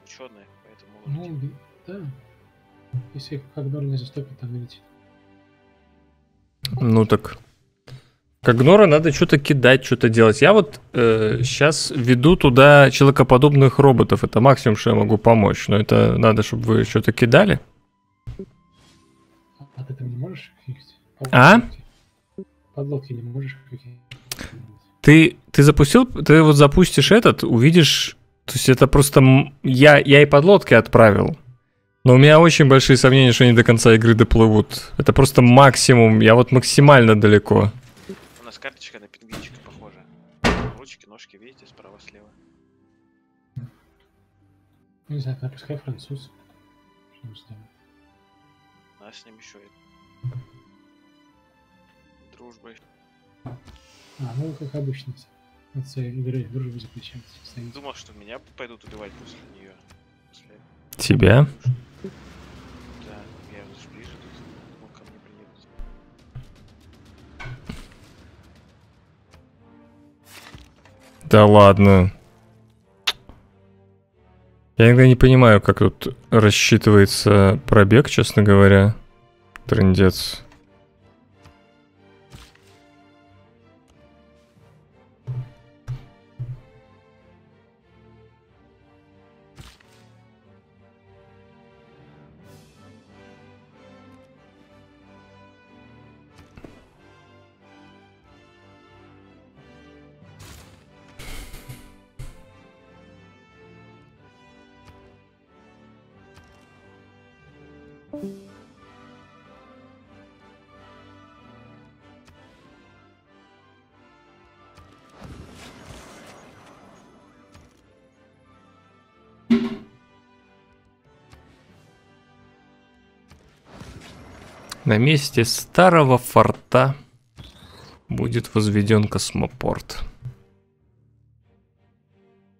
ученые, поэтому... Ну, да. Если как не заступит, там вылетит. Ну так. Как Гнора надо что-то кидать, что-то делать. Я вот сейчас веду туда человекоподобных роботов. Это максимум, что я могу помочь. Но это надо, чтобы вы что-то кидали. А ты там не можешь фиксить? А? Подлодки не можешь? Ты, ты запустил, ты вот запустишь этот, увидишь, то есть это просто, я, я и подлодки отправил, но у меня очень большие сомнения, что они до конца игры доплывут. Это просто максимум, я вот максимально далеко. У нас карточка на пингвинчика похожа. Ручки, ножки, видите, справа-слева. Ну, не знаю, пускай француз. Что мы сделаем? У нас с ним еще и дружба. А, ну как обычно. В конце игры дружбу заключать. Стоит. Думал, что меня пойдут убивать после нее. После... Тебя? Да, Да ладно. Я иногда не понимаю, как тут рассчитывается пробег, честно говоря. Трындец. На месте старого форта будет возведен космопорт.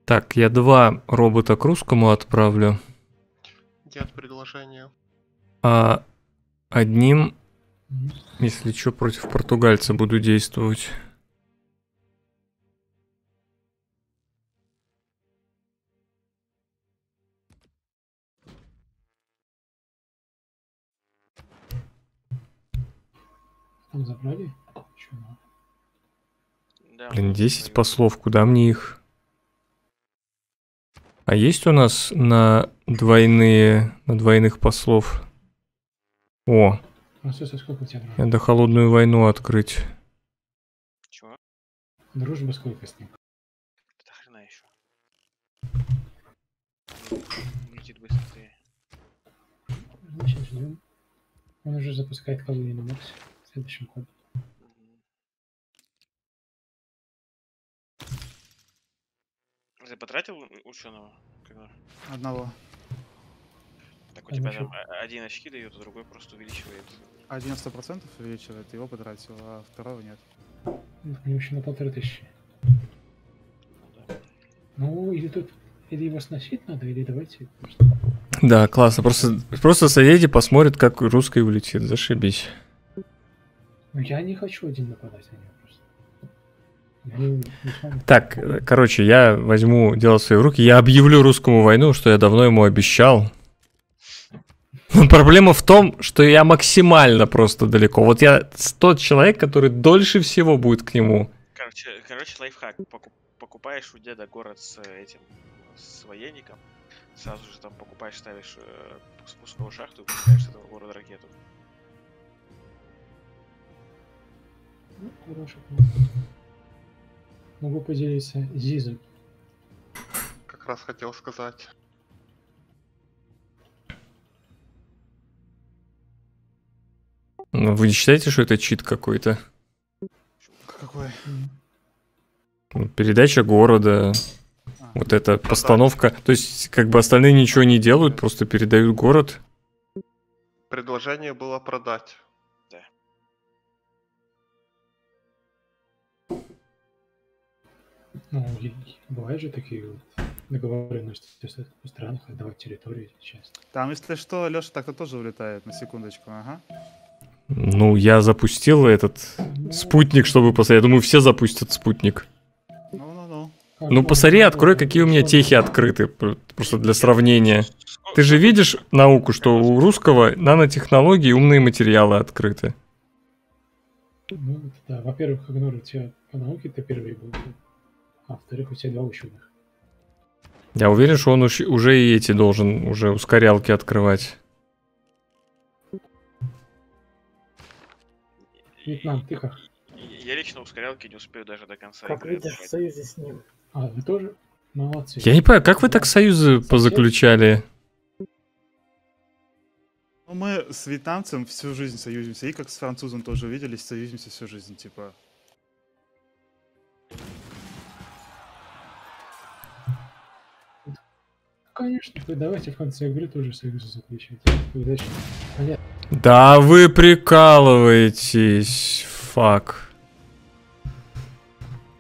Так, я два робота к русскому отправлю, Нет предложения. а одним, если что, против португальца буду действовать. Там забрали? Чё, ну? Да, Блин, мы 10 вдвоём. послов, куда мне их? А есть у нас на двойные, на двойных послов? О, Француза сколько у тебя дружба? надо холодную войну открыть. Чего? Дружба сколько с ним? Да хрена еще. Летит быстрее. Значит, ждем. Он уже запускает колонии на в следующем ходе. Мгм. Ты потратил ученого? Одного. Так у тебя Конечно. там а- один очки дает, а другой просто увеличивает. Один на 100% увеличивает, его потратил, а второго нет. Ну, У него еще на полторы тысячи. Ну да. Ну, или тут, или его сносить надо, или давайте просто Да, классно. Просто, просто соседи посмотрят, как русский улетит. Зашибись. Ну, я не хочу один нападать на него просто. Так, короче, я возьму дело в свои руки. Я объявлю русскому войну, что я давно ему обещал. Но проблема в том, что я максимально просто далеко. Вот я тот человек, который дольше всего будет к нему. Короче, короче, лайфхак. Поку- покупаешь у деда город с этим, с военником. Сразу же там покупаешь, ставишь э, спусковую шахту и пускаешь с этого города ракету. Ну, хороший. Могу поделиться Зизом. Как раз хотел сказать. Ну, Вы не считаете, что это чит какой-то? Какой? Передача города. Вот эта постановка. То есть, как бы остальные ничего не делают, просто передают город. Предложение было продать. Ну, бывают же такие вот договоренности в странах отдавать территории часть. Там, если что, Леша так-то тоже улетает, на секундочку, ага. Ну, я запустил этот спутник, чтобы посмотреть. Я думаю, все запустят спутник. Ну-ну-ну. Ну, посмотри, открой, какие у меня техи открыты, пр- просто для сравнения. Ты же видишь науку, что у русского нанотехнологии умные материалы открыты. Ну, это да. Во-первых, тебя по науке ты первый был. А во-вторых, у тебя два ученых. Я уверен, что он уж- уже и эти должен уже ускорялки открывать. Вьетнам, ты как? Я лично ускорялки не успею даже до конца Как игры видишь, в союзе с ним. А, вы тоже? Молодцы. Я не понимаю, как вы так союзы позаключали? Ну, мы с вьетнамцем всю жизнь союзимся, и как с французом тоже виделись, союзимся всю жизнь, типа. Конечно, вы давайте в конце игры тоже союзы заключать. Понятно. Да вы прикалываетесь. Фак.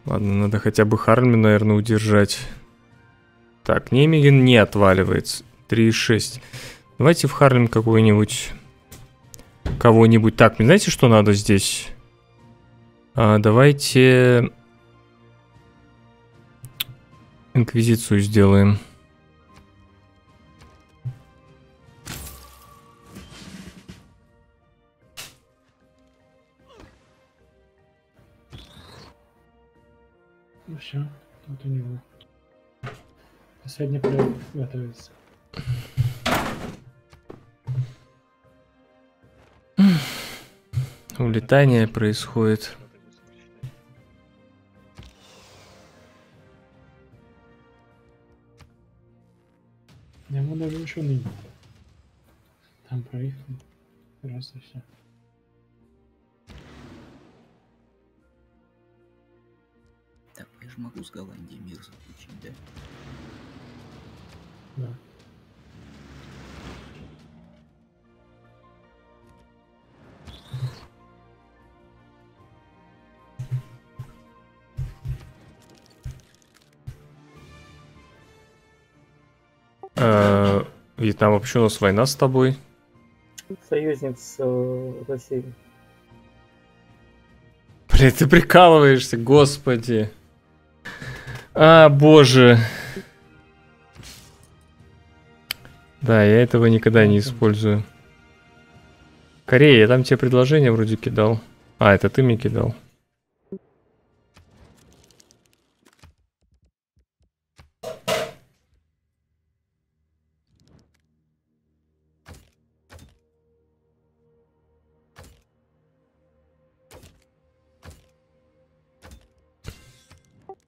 Ладно, надо хотя бы Харми, наверное, удержать. Так, Немиген не отваливается. 3,6. Давайте в Харлем какой-нибудь... Кого-нибудь. Так, мне знаете, что надо здесь? А, давайте... Инквизицию сделаем. Ну все, вот у него. Последний проект готовится. Улетание происходит. Ему даже ученый не. Там проехал. Раз и все. Же могу с Голландией мир заключить, да? Да. Э, Вьетнам, вообще у нас война с тобой. Союзник с э, Россией. Блять, ты прикалываешься, господи. А, боже. Да, я этого никогда не использую. Корея, я там тебе предложение вроде кидал. А, это ты мне кидал.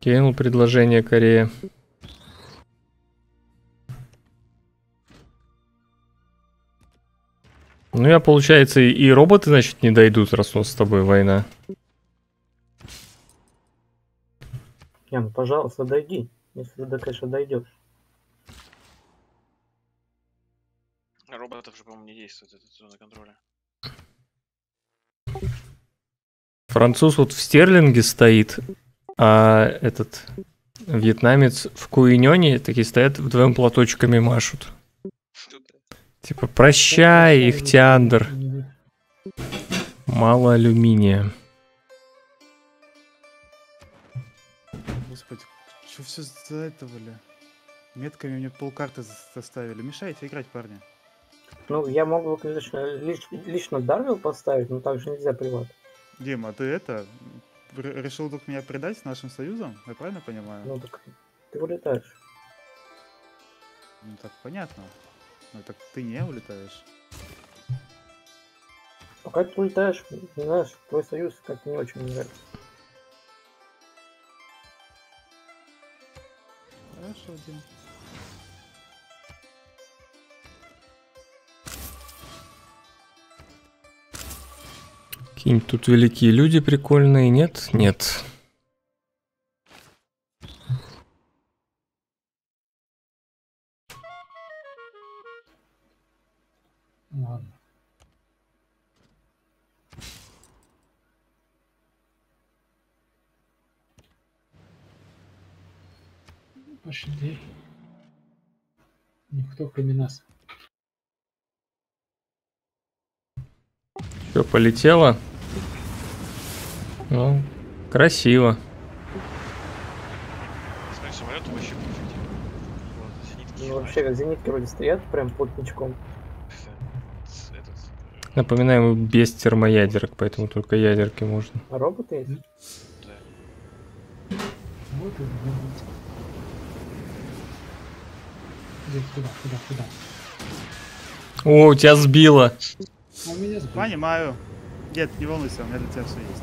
Кинул предложение Корея. Ну, я, получается, и, роботы, значит, не дойдут, раз у нас с тобой война. Не, ну пожалуйста, дойди. Если ты, конечно, дойдешь. Роботов же, по-моему, не действует эта зона контроля. Француз вот в Стерлинге стоит, а этот вьетнамец в Куиньоне такие стоят вдвоем платочками машут. Типа, прощай, Ихтиандр. Мало алюминия. Господи, что все за этого, бля? Метками мне полкарты за- заставили. Мешаете играть, парни. Ну, я могу, конечно, лич- лично Дарвил поставить, но также нельзя приват. Дима, ты это, решил тут меня предать с нашим союзом? Я правильно понимаю? Ну, так ты улетаешь. Ну так понятно. Ну так ты не улетаешь. Пока ты улетаешь, знаешь, твой союз как-то не очень мне нравится. Хорошо, Дим. Какие-нибудь тут великие люди прикольные, нет? Нет. Ладно. Никто кроме нас. Все, полетело. Ну, красиво. Смотри, самолет вообще пофиг. Вот, зенитки Ну, вообще, как зенитки вроде стоят прям плотничком. Э, Напоминаем, без термоядерок, поэтому только ядерки можно. А роботы есть? да. Вот и Куда, куда, куда? О, у тебя сбило. Понимаю. Нет, не волнуйся, у меня для тебя все есть.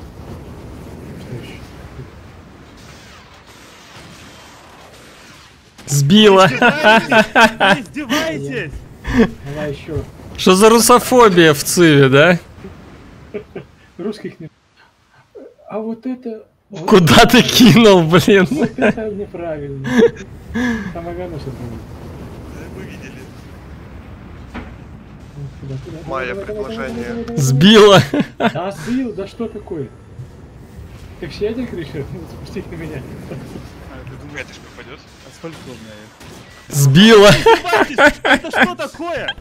Давай еще. Что за русофобия в ЦИВе, да? Русских не... А вот это... вот Куда ты кинул, блин? Вот это неправильно. Там Агануса будет. Мы видели. Куда, куда? Давай, предложение. давай. Да, сбил, да что такое? Ты все один решил? Запусти их на меня. А, ты думаешь, Сколько у меня их? Сбило. Издеваетесь? Это что такое?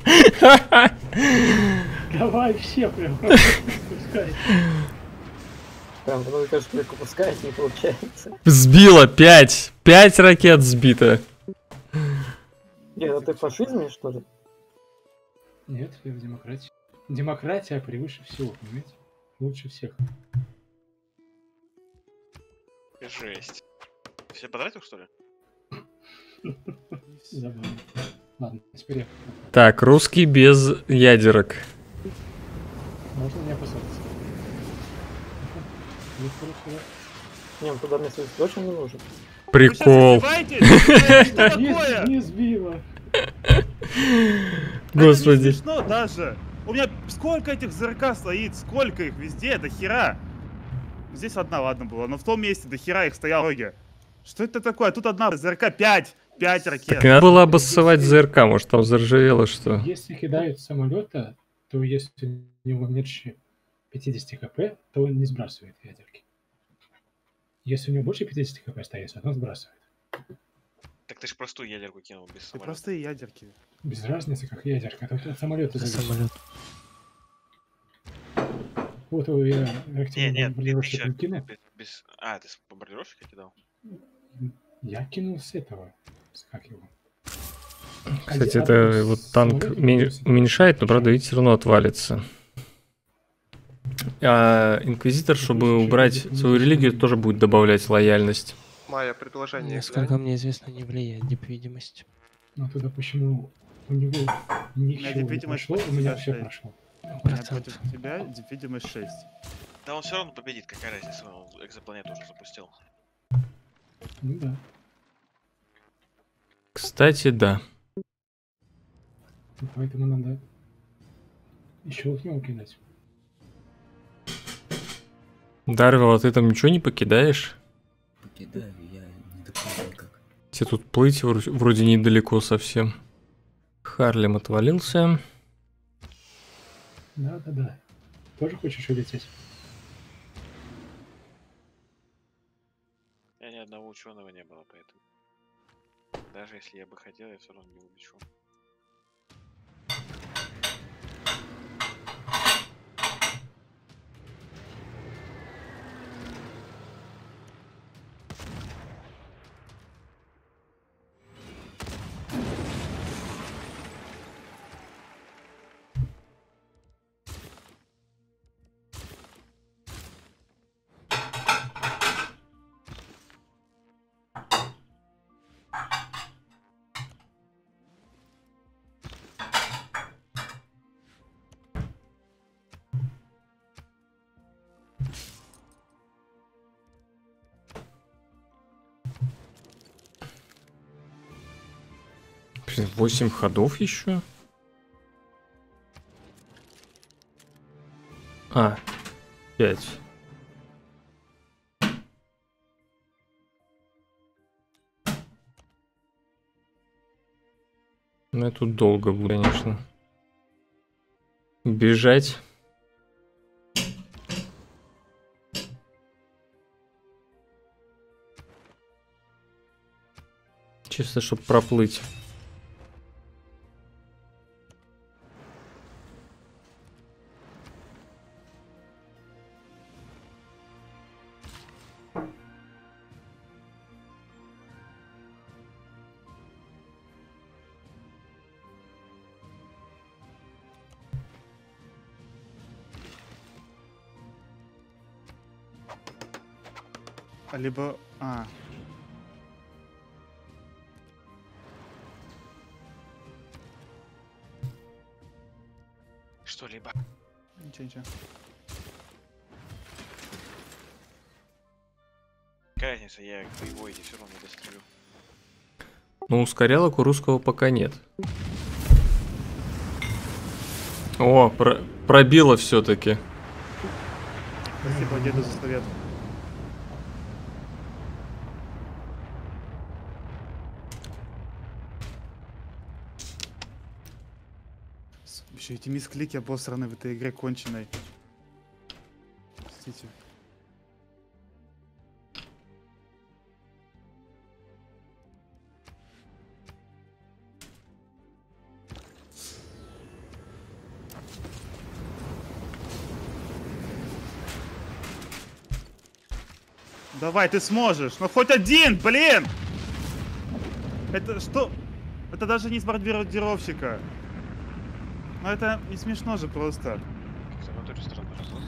Давай все прям. Пускай. Прям, кажется, только пускаете, не получается. Сбило. Пять. Пять ракет сбито. Не, ну ты в фашизме, что ли? Нет, я в демократии. Демократия превыше всего, понимаете? Лучше всех. Жесть. Все потратил, что ли? Ладно, теперь я. Так, русский без ядерок. Можно не опасаться. Вот хорошо. Не, ну туда мне точно не нужен. Прикол. издеваетесь? Что Не, такое? не сбило. Это Господи. смешно даже. У меня сколько этих ЗРК стоит, сколько их везде, до хера. Здесь одна, ладно, была, но в том месте до хера их стоял в дороге. Что это такое? Тут одна ЗРК 5, 5 ракет. Так надо было обоссывать ЗРК, может там заржавело что. Если кидают с самолета, то если у него меньше 50 хп, то он не сбрасывает ядерки. Если у него больше 50 хп остается, он сбрасывает. Так ты ж простую ядерку кинул без И самолета. простые ядерки. Без разницы, как ядерка. Это от самолета Это зависит. самолет. Вот его я Не, активно нет, бомбардировщик без, без- А, ты с бомбардировщика кидал? Я кинул с этого. Как его? Кстати, Один- это вот танк уменьшает, но правда, видите, все равно отвалится. А Инквизитор, чтобы убрать свою религию, тоже будет добавлять лояльность. Майя, предложение. Насколько глянь. мне известно, не влияет дип-видимость. Ну тогда почему у него ничего не прошло, у меня все 56. прошло. У Процент. против тебя видимость 6. Да он все равно победит, какая разница, он экзопланету уже запустил. Ну да. Кстати, да. Поэтому надо еще вот него кидать. Дарвел, а ты там ничего не покидаешь? Покидаю, я не дополнял как. Тебе тут плыть вро- вроде недалеко совсем. Харлем отвалился. Да, да, да. Тоже хочешь улететь? Я ни одного ученого не было, поэтому. Даже если я бы хотел, я все равно не улечу. 8 ходов еще? А, 5. Ну, я тут долго буду, конечно. Бежать. Чисто, чтобы проплыть. Либо... А, Что-либо. ничего, ничего. Какая разница, я боевой и все равно не дострелю. Но ускорялок у русского пока нет. О, про- пробило все-таки. Спасибо деду за совет. Еще эти мисклики обосраны в этой игре конченой. Простите. Давай, ты сможешь. Ну хоть один, блин! Это что? Это даже не с бомбардировщика. Ну это не смешно же просто. Разлом.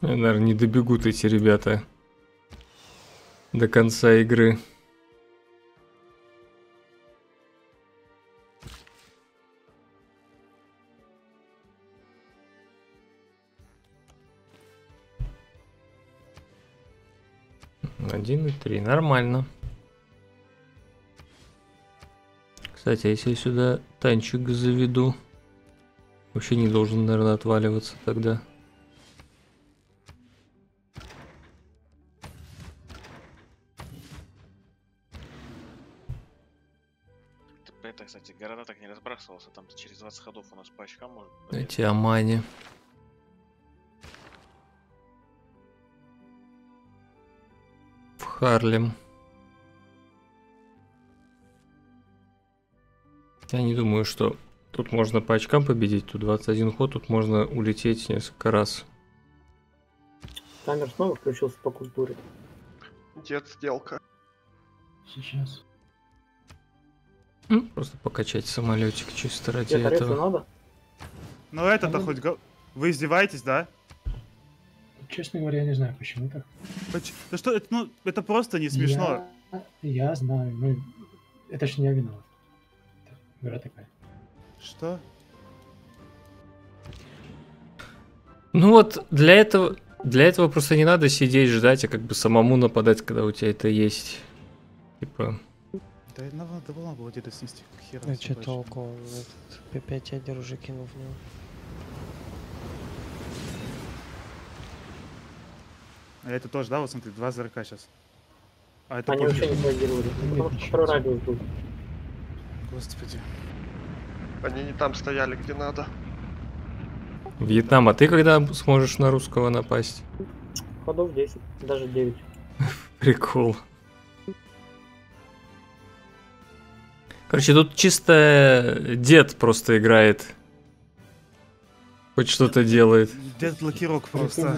Наверное, не добегут эти ребята до конца игры. Три, нормально. Кстати, а если я сюда танчик заведу, вообще не должен, наверное, отваливаться тогда. Это, кстати, города так не разбрасывался. Там через 20 ходов у нас по очкам может. Эти Амани. Харлем. Я не думаю, что тут можно по очкам победить. Тут 21 ход, тут можно улететь несколько раз. Таймер снова включился по культуре. Дед, сделка. Сейчас. М, Просто покачать самолетик чисто ради торец этого. надо? Ну это-то Ну. хоть... Вы издеваетесь, да? Честно говоря, я не знаю, почему так. Да что, это, ну, это просто не смешно. Я, я знаю, ну, это ж не я виноват. Это Игра такая. Что? Ну вот для этого, для этого просто не надо сидеть ждать, а как бы самому нападать, когда у тебя это есть. Типа, Да надо, было где-то снести. к херу Ну дальше. толку, этот П5 ядер уже кинул в него. Это тоже, да, вот смотри, два ЗРК сейчас. А это Они вообще не реагировали. Нет, Потому что. Господи. Они не там стояли, где надо. Вьетнам, а ты когда сможешь на русского напасть? Ходов 10, даже 9. Прикол. Короче, тут чисто дед просто играет. Хоть что-то делает. Дед блокировок просто.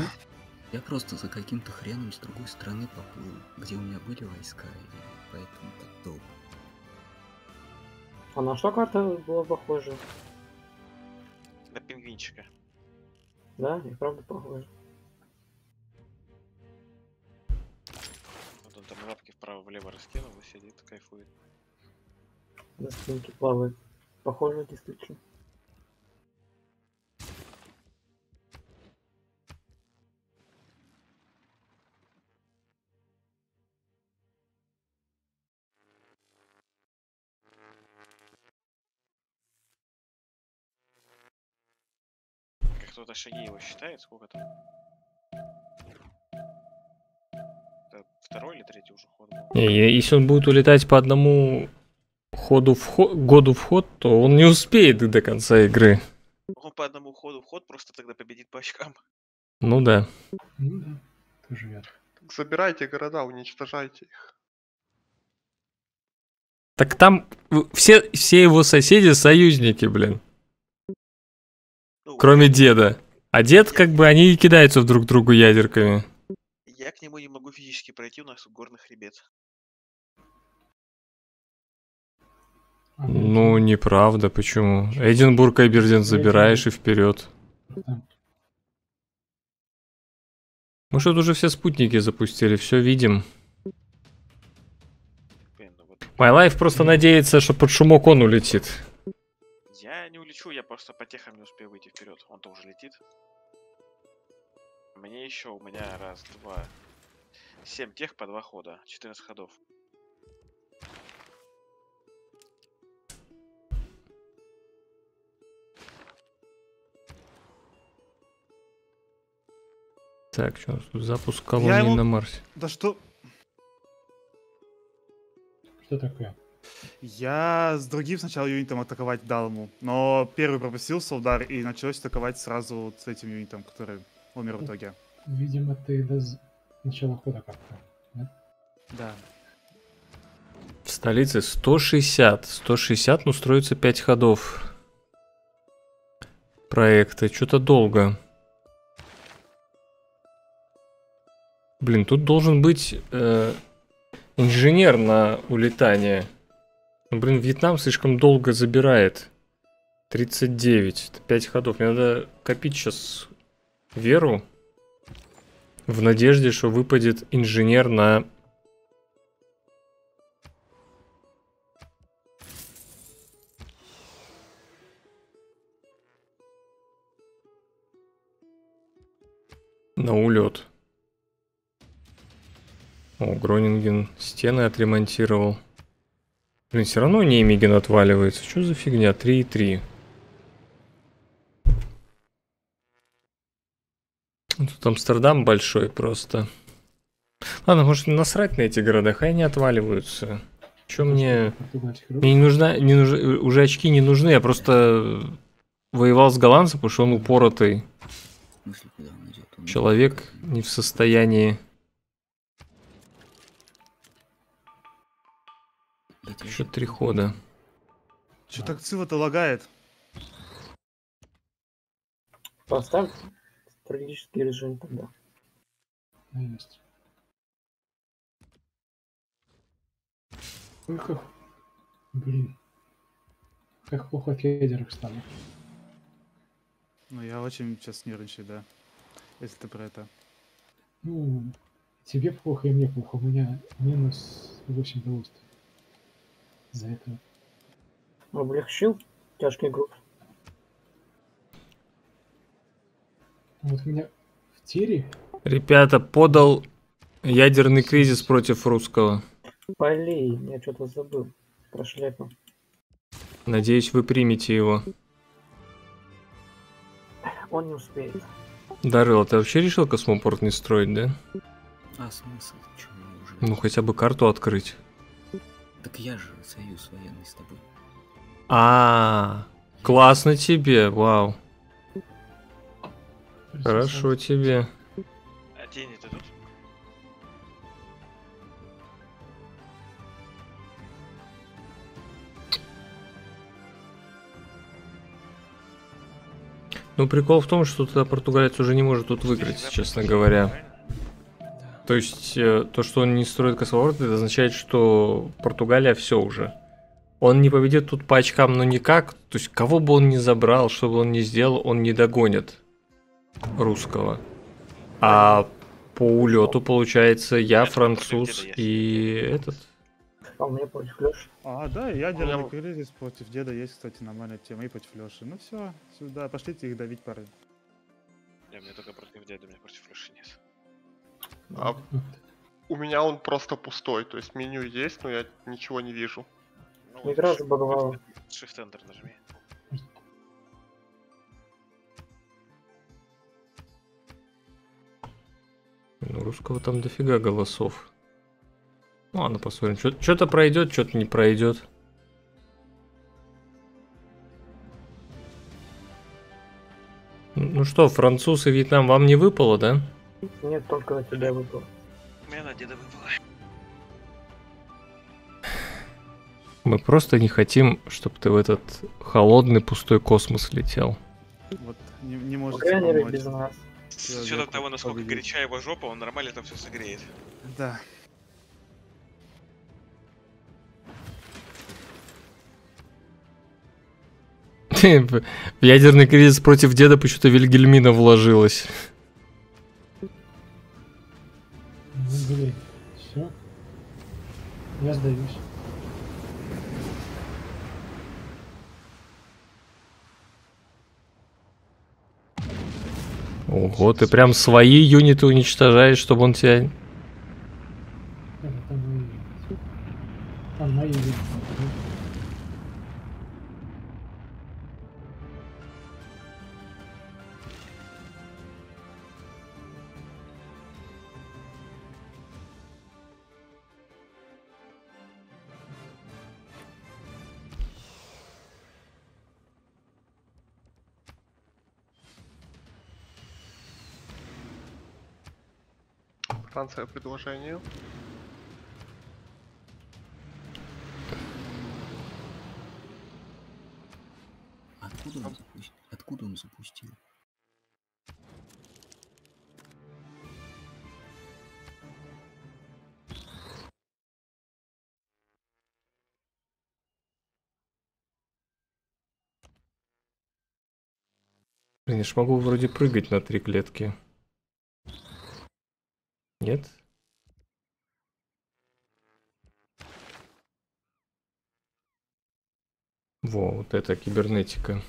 Я просто за каким-то хреном с другой стороны поплыл, где у меня были войска, и поэтому так долго. А на что карта была похожа? На пингвинчика. Да, и правда похожа. Вот он там лапки вправо-влево раскинул и сидит, кайфует. На спинке плавает. Похоже, действительно. Кто-то шаги его считает? Сколько там? Это второй или третий уже ход был? Не, если он будет улетать по одному ходу в ход, году в ход, то он не успеет до конца игры. Он по одному ходу в ход просто тогда победит по очкам. Ну да. Ну да, тоже верно. Забирайте города, уничтожайте их. Так там все, все его соседи союзники, блин. Ну, Кроме деда. А дед, как бы, они и кидаются друг другу ядерками. Я к нему не могу физически пройти, у нас горный хребет. А, Ну, неправда, почему? Эдинбург, Эбердин забираешь и вперед. Мы что, тут уже все спутники запустили, все видим. Ну My Life просто надеется, что под шумок он улетит. Улечу, я просто по техам не успею выйти вперед. Он-то уже летит. Мне еще, у меня раз, два, семь тех по два хода, 14 ходов. Так, что у нас тут запуск колонии ему- на Марсе. Да что? Что такое? Я с другим сначала юнитом атаковать дал ему, но первый пропустился удар и началось атаковать сразу вот с этим юнитом, который умер в итоге. Видимо, ты до начала хода как-то. Да. В столице 160. 160, ну строится 5 ходов. Проекта. Что-то долго. Блин, тут должен быть э, инженер на улетание. Ну, блин, Вьетнам слишком долго забирает. 39. Это 5 ходов. Мне надо копить сейчас веру. В надежде, что выпадет инженер на На улет. О, Гронинген стены отремонтировал. Блин, все равно Неймиген отваливается. Что за фигня? 3,3. Тут Амстердам большой просто. Ладно, может насрать на эти города, хай они отваливаются. Че мне... Мне не нужна, не нуж... уже очки не нужны, я просто воевал с голландцем, потому что он упоротый. Человек не в состоянии. Еще три хода. Че так Цива-то лагает? Поставь стратегический режим тогда. Да, есть. Ой, как... Блин. Как плохо от лидеров стало. Ну, я очень сейчас нервничаю, да. Если ты про это. Ну, тебе плохо и мне плохо. У меня минус 8 довольствия. За это. Облегчил тяжкий груз. Вот меня в тире Ребята, подал ядерный кризис против русского. Полей, я что-то забыл про шляпу. Надеюсь, вы примете его. Он не успеет. Дарыла, ты вообще решил космопорт не строить, да? А смысл? Чего уже? Ну, хотя бы карту открыть. Так я же союз военный с тобой. А, классно тебе, вау. Хорошо тебе. А тени ты тут. Ну, прикол в том, что тогда португалец уже не может тут выиграть, честно говоря. То есть, э, то, что он не строит космопорт, это означает, что Португалия все уже. Он не победит тут по очкам, но никак. То есть, кого бы он ни забрал, что бы он ни сделал, он не догонит русского. А по улету, получается, я француз и этот. А у меня против Лёши. А, да, и ядерный меня- кризис против деда есть, кстати, нормальная тема. И против Леши. Ну все, сюда, пошлите их давить пары. Не, мне только против деда, у меня против Леши нет. А у меня он просто пустой, то есть меню есть, но я ничего не вижу. Ну, ну Игра забаговала. Shift Enter нажми. Ну, русского там дофига голосов. Ну, ладно, посмотрим. Что-то пройдет, что-то не пройдет. Ну, ну что, французы, Вьетнам вам не выпало, да? Нет, только на тебя выпало. Мне на деда выпало. Мы просто не хотим, чтобы ты в этот холодный пустой космос летел. Вот, не, не может По крайней мере, помочь. без нас. С учетом того, насколько победить. горяча его жопа, он нормально там все согреет. Да. В ядерный кризис против деда почему-то Вильгельмина вложилась. Я сдаюсь. Ого, ты прям свои юниты уничтожаешь, чтобы он тебя... Франция предложение. Откуда он запустил? Откуда он запустил? Блин, я ж могу вроде прыгать на три клетки. Нет? Во, вот это кибернетика.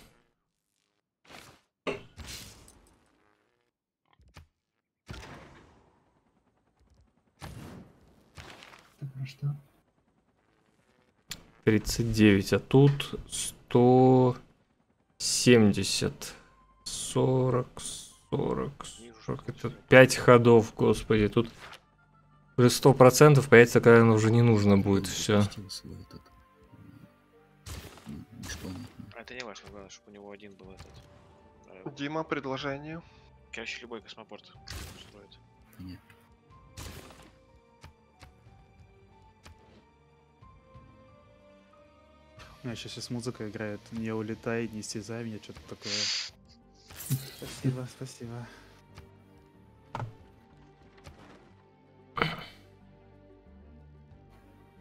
Ну что? 39, а тут 170. 40, 40, 40. Это 5 ходов, господи. Тут уже 100% появится, когда оно уже не нужно будет. Он Все. А это не важно, главное, чтобы у него один был этот. э, Дима, предложение. Короче, любой космопорт устроит. Понятно. У меня сейчас, сейчас музыка играет. Не улетай, не стезай меня, что-то такое. Спасибо, спасибо.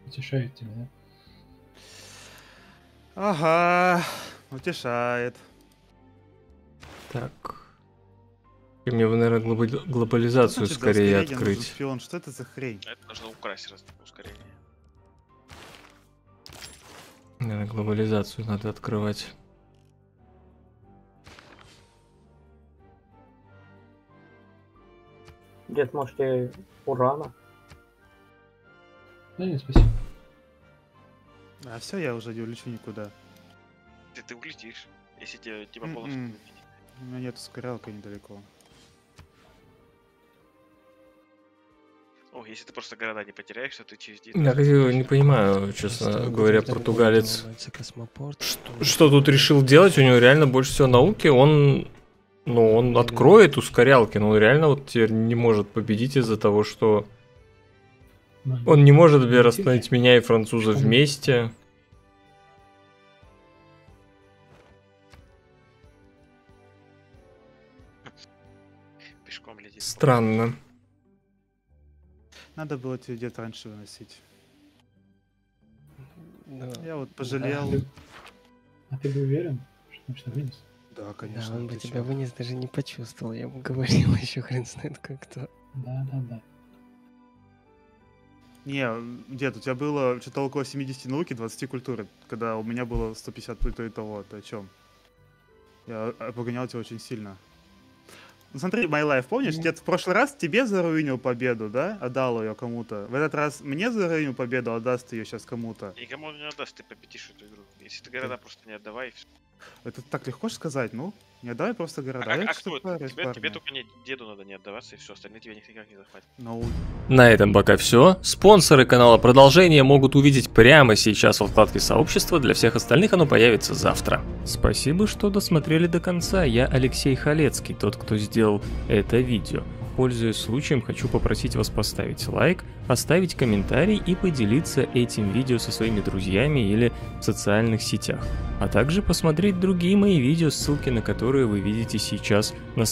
Утешает тебя, да? Ага, утешает. Так. И мне бы, наверное, глоба- глобализацию Что значит скорее открыть. шпион? Что это за хрень? Это нужно украсть раз ускорение. Наверное, глобализацию надо открывать. Дед, может, тебе урана? Да нет, спасибо. А все, я уже не улечу никуда. Ты, ты улетишь, если тебе, тебя М-м. полностью М-м. улететь. У меня нет ускорялка недалеко. О, если ты просто города не потеряешь, то ты через 10 Я не понимаю, честно говоря, португалец. Что, что тут решил делать? У него реально больше всего науки. Он, ну, он откроет ускорялки, но он реально вот теперь не может победить из-за того, что он не может например, остановить меня и француза вместе. пешком летит. Странно. Надо было тебе где-то раньше выносить. Да. Я вот пожалел. А ты был уверен, что, что вынес? Да, Да, конечно. он бы тебя вынес, даже не почувствовал. Я ему говорил еще хрен знает как-то. Да, да, да. Не, дед, у тебя было что-то около 70 науки, 20 культуры, когда у меня было 150 и то и того. Ты о чем? Я э, погонял тебя очень сильно. Ну смотри, My Life, помнишь, дед в прошлый раз тебе заруинил победу, да? Отдал ее кому-то. В этот раз мне заруинил победу, отдаст ее сейчас кому-то. Никому он не отдаст, ты победишь эту игру. Если ты города просто не отдавай. Это так легко сказать, ну? Не отдавай просто А, города. я а что-то кто? Тебе, тебе только не деду надо не отдаваться, и все, остальные тебе никак не захватят. Ну, На этом пока все. Спонсоры канала продолжения могут увидеть прямо сейчас во вкладке сообщества, для всех остальных оно появится завтра. Спасибо, что досмотрели до конца. Я Алексей Халецкий, тот, кто сделал это видео. Пользуясь случаем, хочу попросить вас поставить лайк, оставить комментарий и поделиться этим видео со своими друзьями или в социальных сетях. А также посмотреть другие мои видео, ссылки на которые вы видите сейчас на